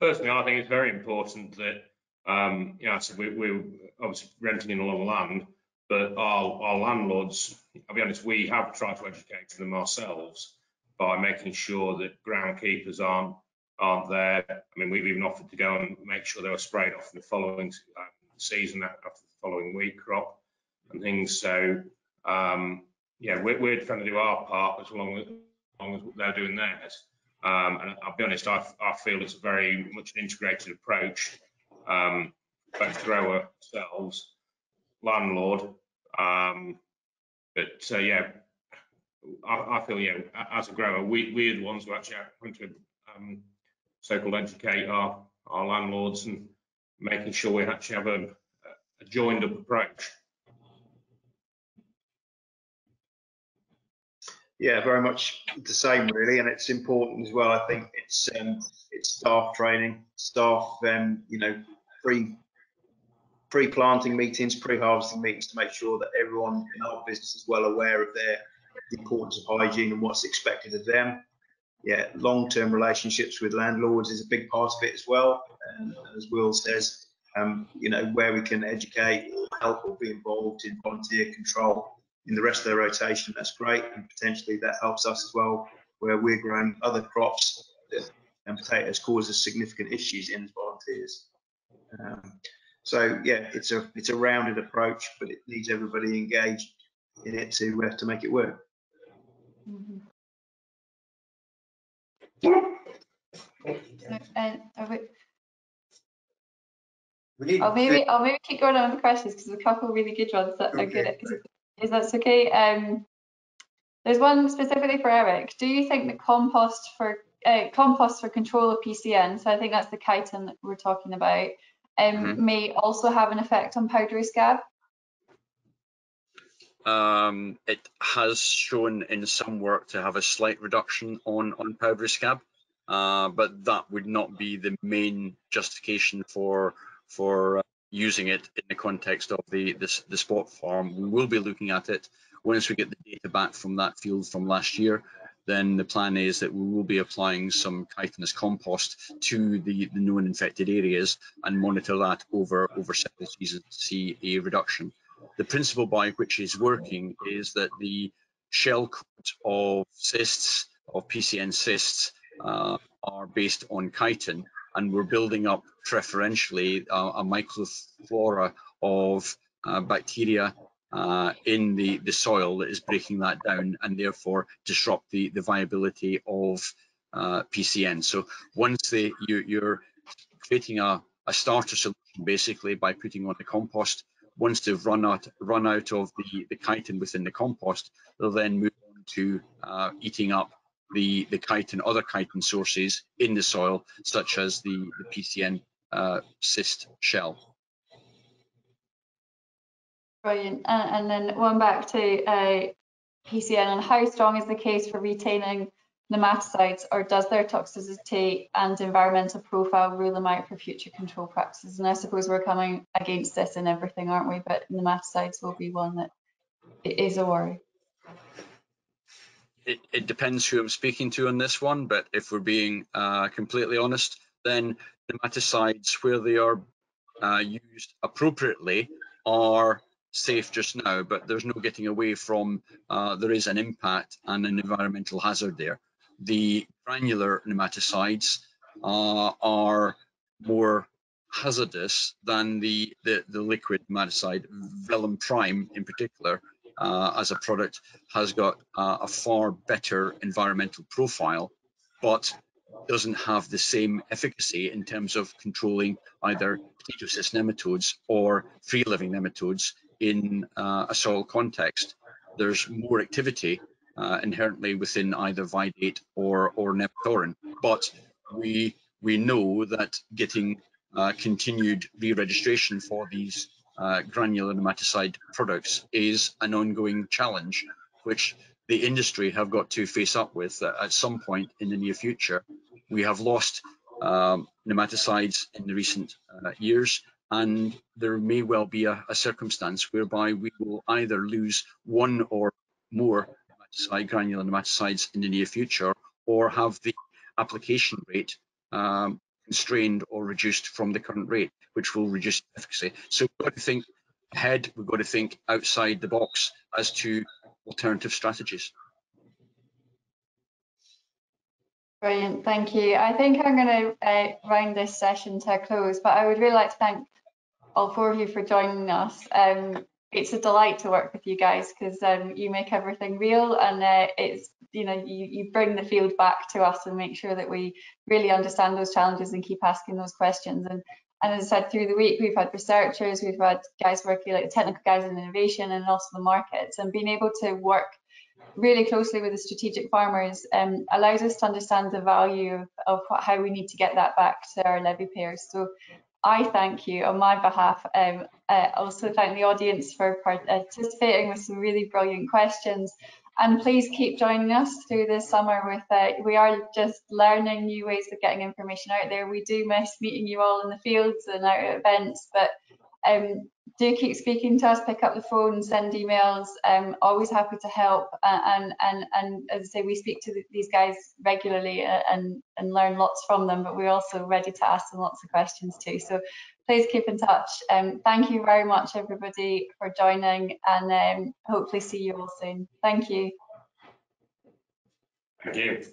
Personally, I think it's very important that, um, you know, so we, we're obviously renting in a lot of land, but our, our landlords, I'll be honest, we have tried to educate them ourselves by making sure that groundkeepers aren't aren't there. I mean, we've even offered to go and make sure they were sprayed off in the following um, season after the following wheat crop and things. So, um, yeah, we're, we're trying to do our part as long as, as, long as they're doing theirs. Um, and I'll be honest, I, I feel it's a very much an integrated approach, um, both grower ourselves, landlord. Um, but uh, yeah, I, I, feel yeah, as a grower, we, we're the ones who actually have to um, so-called educate our, our landlords and making sure we actually have a, a joined up approach. Yeah, very much the same really, and it's important as well. I think it's um, it's staff training, staff, um, you know, pre pre planting meetings, pre harvesting meetings to make sure that everyone in our business is well aware of their the importance of hygiene and what's expected of them. Yeah, long term relationships with landlords is a big part of it as well. And as Will says, um, you know, where we can educate or help or be involved in volunteer control in the rest of their rotation, that's great. And potentially that helps us as well, where we're growing other crops and potatoes causes significant issues in volunteers. Um, so yeah, it's a it's a rounded approach, but it needs everybody engaged in it to uh, to make it work. Mm -hmm. And we, We need. I'll maybe I'll maybe keep going on with the questions because there's a couple really good ones that are good. Okay. Is that's okay? Um, there's one specifically for Eric. Do you think that compost for uh, compost for control of PCN, so I think that's the chitin that we're talking about, um, Mhm. may also have an effect on powdery scab? Um, it has shown in some work to have a slight reduction on, on powdery scab, uh, but that would not be the main justification for, for uh, using it in the context of the, the, the spot farm. We will be looking at it once we get the data back from that field from last year. Then the plan is that we will be applying some chitinous compost to the, the known infected areas and monitor that over, over several seasons to see a reduction. The principle by which is working is that the shell coat of cysts, of PCN cysts, uh, are based on chitin, and we're building up preferentially uh, a microflora of uh, bacteria uh, in the, the soil that is breaking that down and therefore disrupt the, the viability of uh, PCN. So once the, you, you're creating a, a starter solution basically by putting on the compost, once they've run out run out of the, the chitin within the compost, they'll then move on to uh, eating up the, the chitin, other chitin sources in the soil, such as the, the PCN uh, cyst shell. Brilliant. And, and then one back to uh, PCN and how strong is the case for retaining nematicides or does their toxicity and environmental profile rule them out for future control practices? And I suppose we're coming against this in everything, aren't we? But nematicides will be one that is a worry. It, it depends who I'm speaking to on this one, but if we're being uh, completely honest, then nematicides where they are uh, used appropriately are safe just now, but there's no getting away from uh, there is an impact and an environmental hazard there. The granular nematicides uh, are more hazardous than the, the, the liquid nematicide, Velum Prime in particular, uh, as a product has got uh, a far better environmental profile, but doesn't have the same efficacy in terms of controlling either cyst nematodes or free living nematodes in uh, a soil context. There's more activity uh, inherently within either Vydate or, or Nemathorin, but we, we know that getting uh, continued re-registration for these uh, granular nematicide products is an ongoing challenge, which the industry have got to face up with at some point in the near future. We have lost um, nematicides in the recent uh, years, and there may well be a, a, circumstance whereby we will either lose one or more nematicide, granular nematicides in the near future, or have the application rate um, constrained or reduced from the current rate, which will reduce efficacy. So we've got to think ahead, we've got to think outside the box as to alternative strategies. Brilliant, thank you. I think I'm going to uh, round this session to a close, but I would really like to thank all four of you for joining us. Um, it's a delight to work with you guys because um, you make everything real and uh, it's you know you, you bring the field back to us and make sure that we really understand those challenges and keep asking those questions. And and as I said through the week we've had researchers we've had guys working like technical guys in innovation and also the markets and being able to work really closely with the strategic farmers um, allows us to understand the value of, of how we need to get that back to our levy payers. So I thank you on my behalf. Um, uh, also thank the audience for participating with some really brilliant questions. And please keep joining us through the summer with, uh, we are just learning new ways of getting information out there. We do miss meeting you all in the fields and out at events, but um, do keep speaking to us, pick up the phone, send emails. Um, always happy to help. And and and as I say, we speak to these guys regularly and and learn lots from them. But we're also ready to ask them lots of questions too. So please keep in touch. Um, thank you very much, everybody, for joining, and um, hopefully see you all soon. Thank you. Thank you.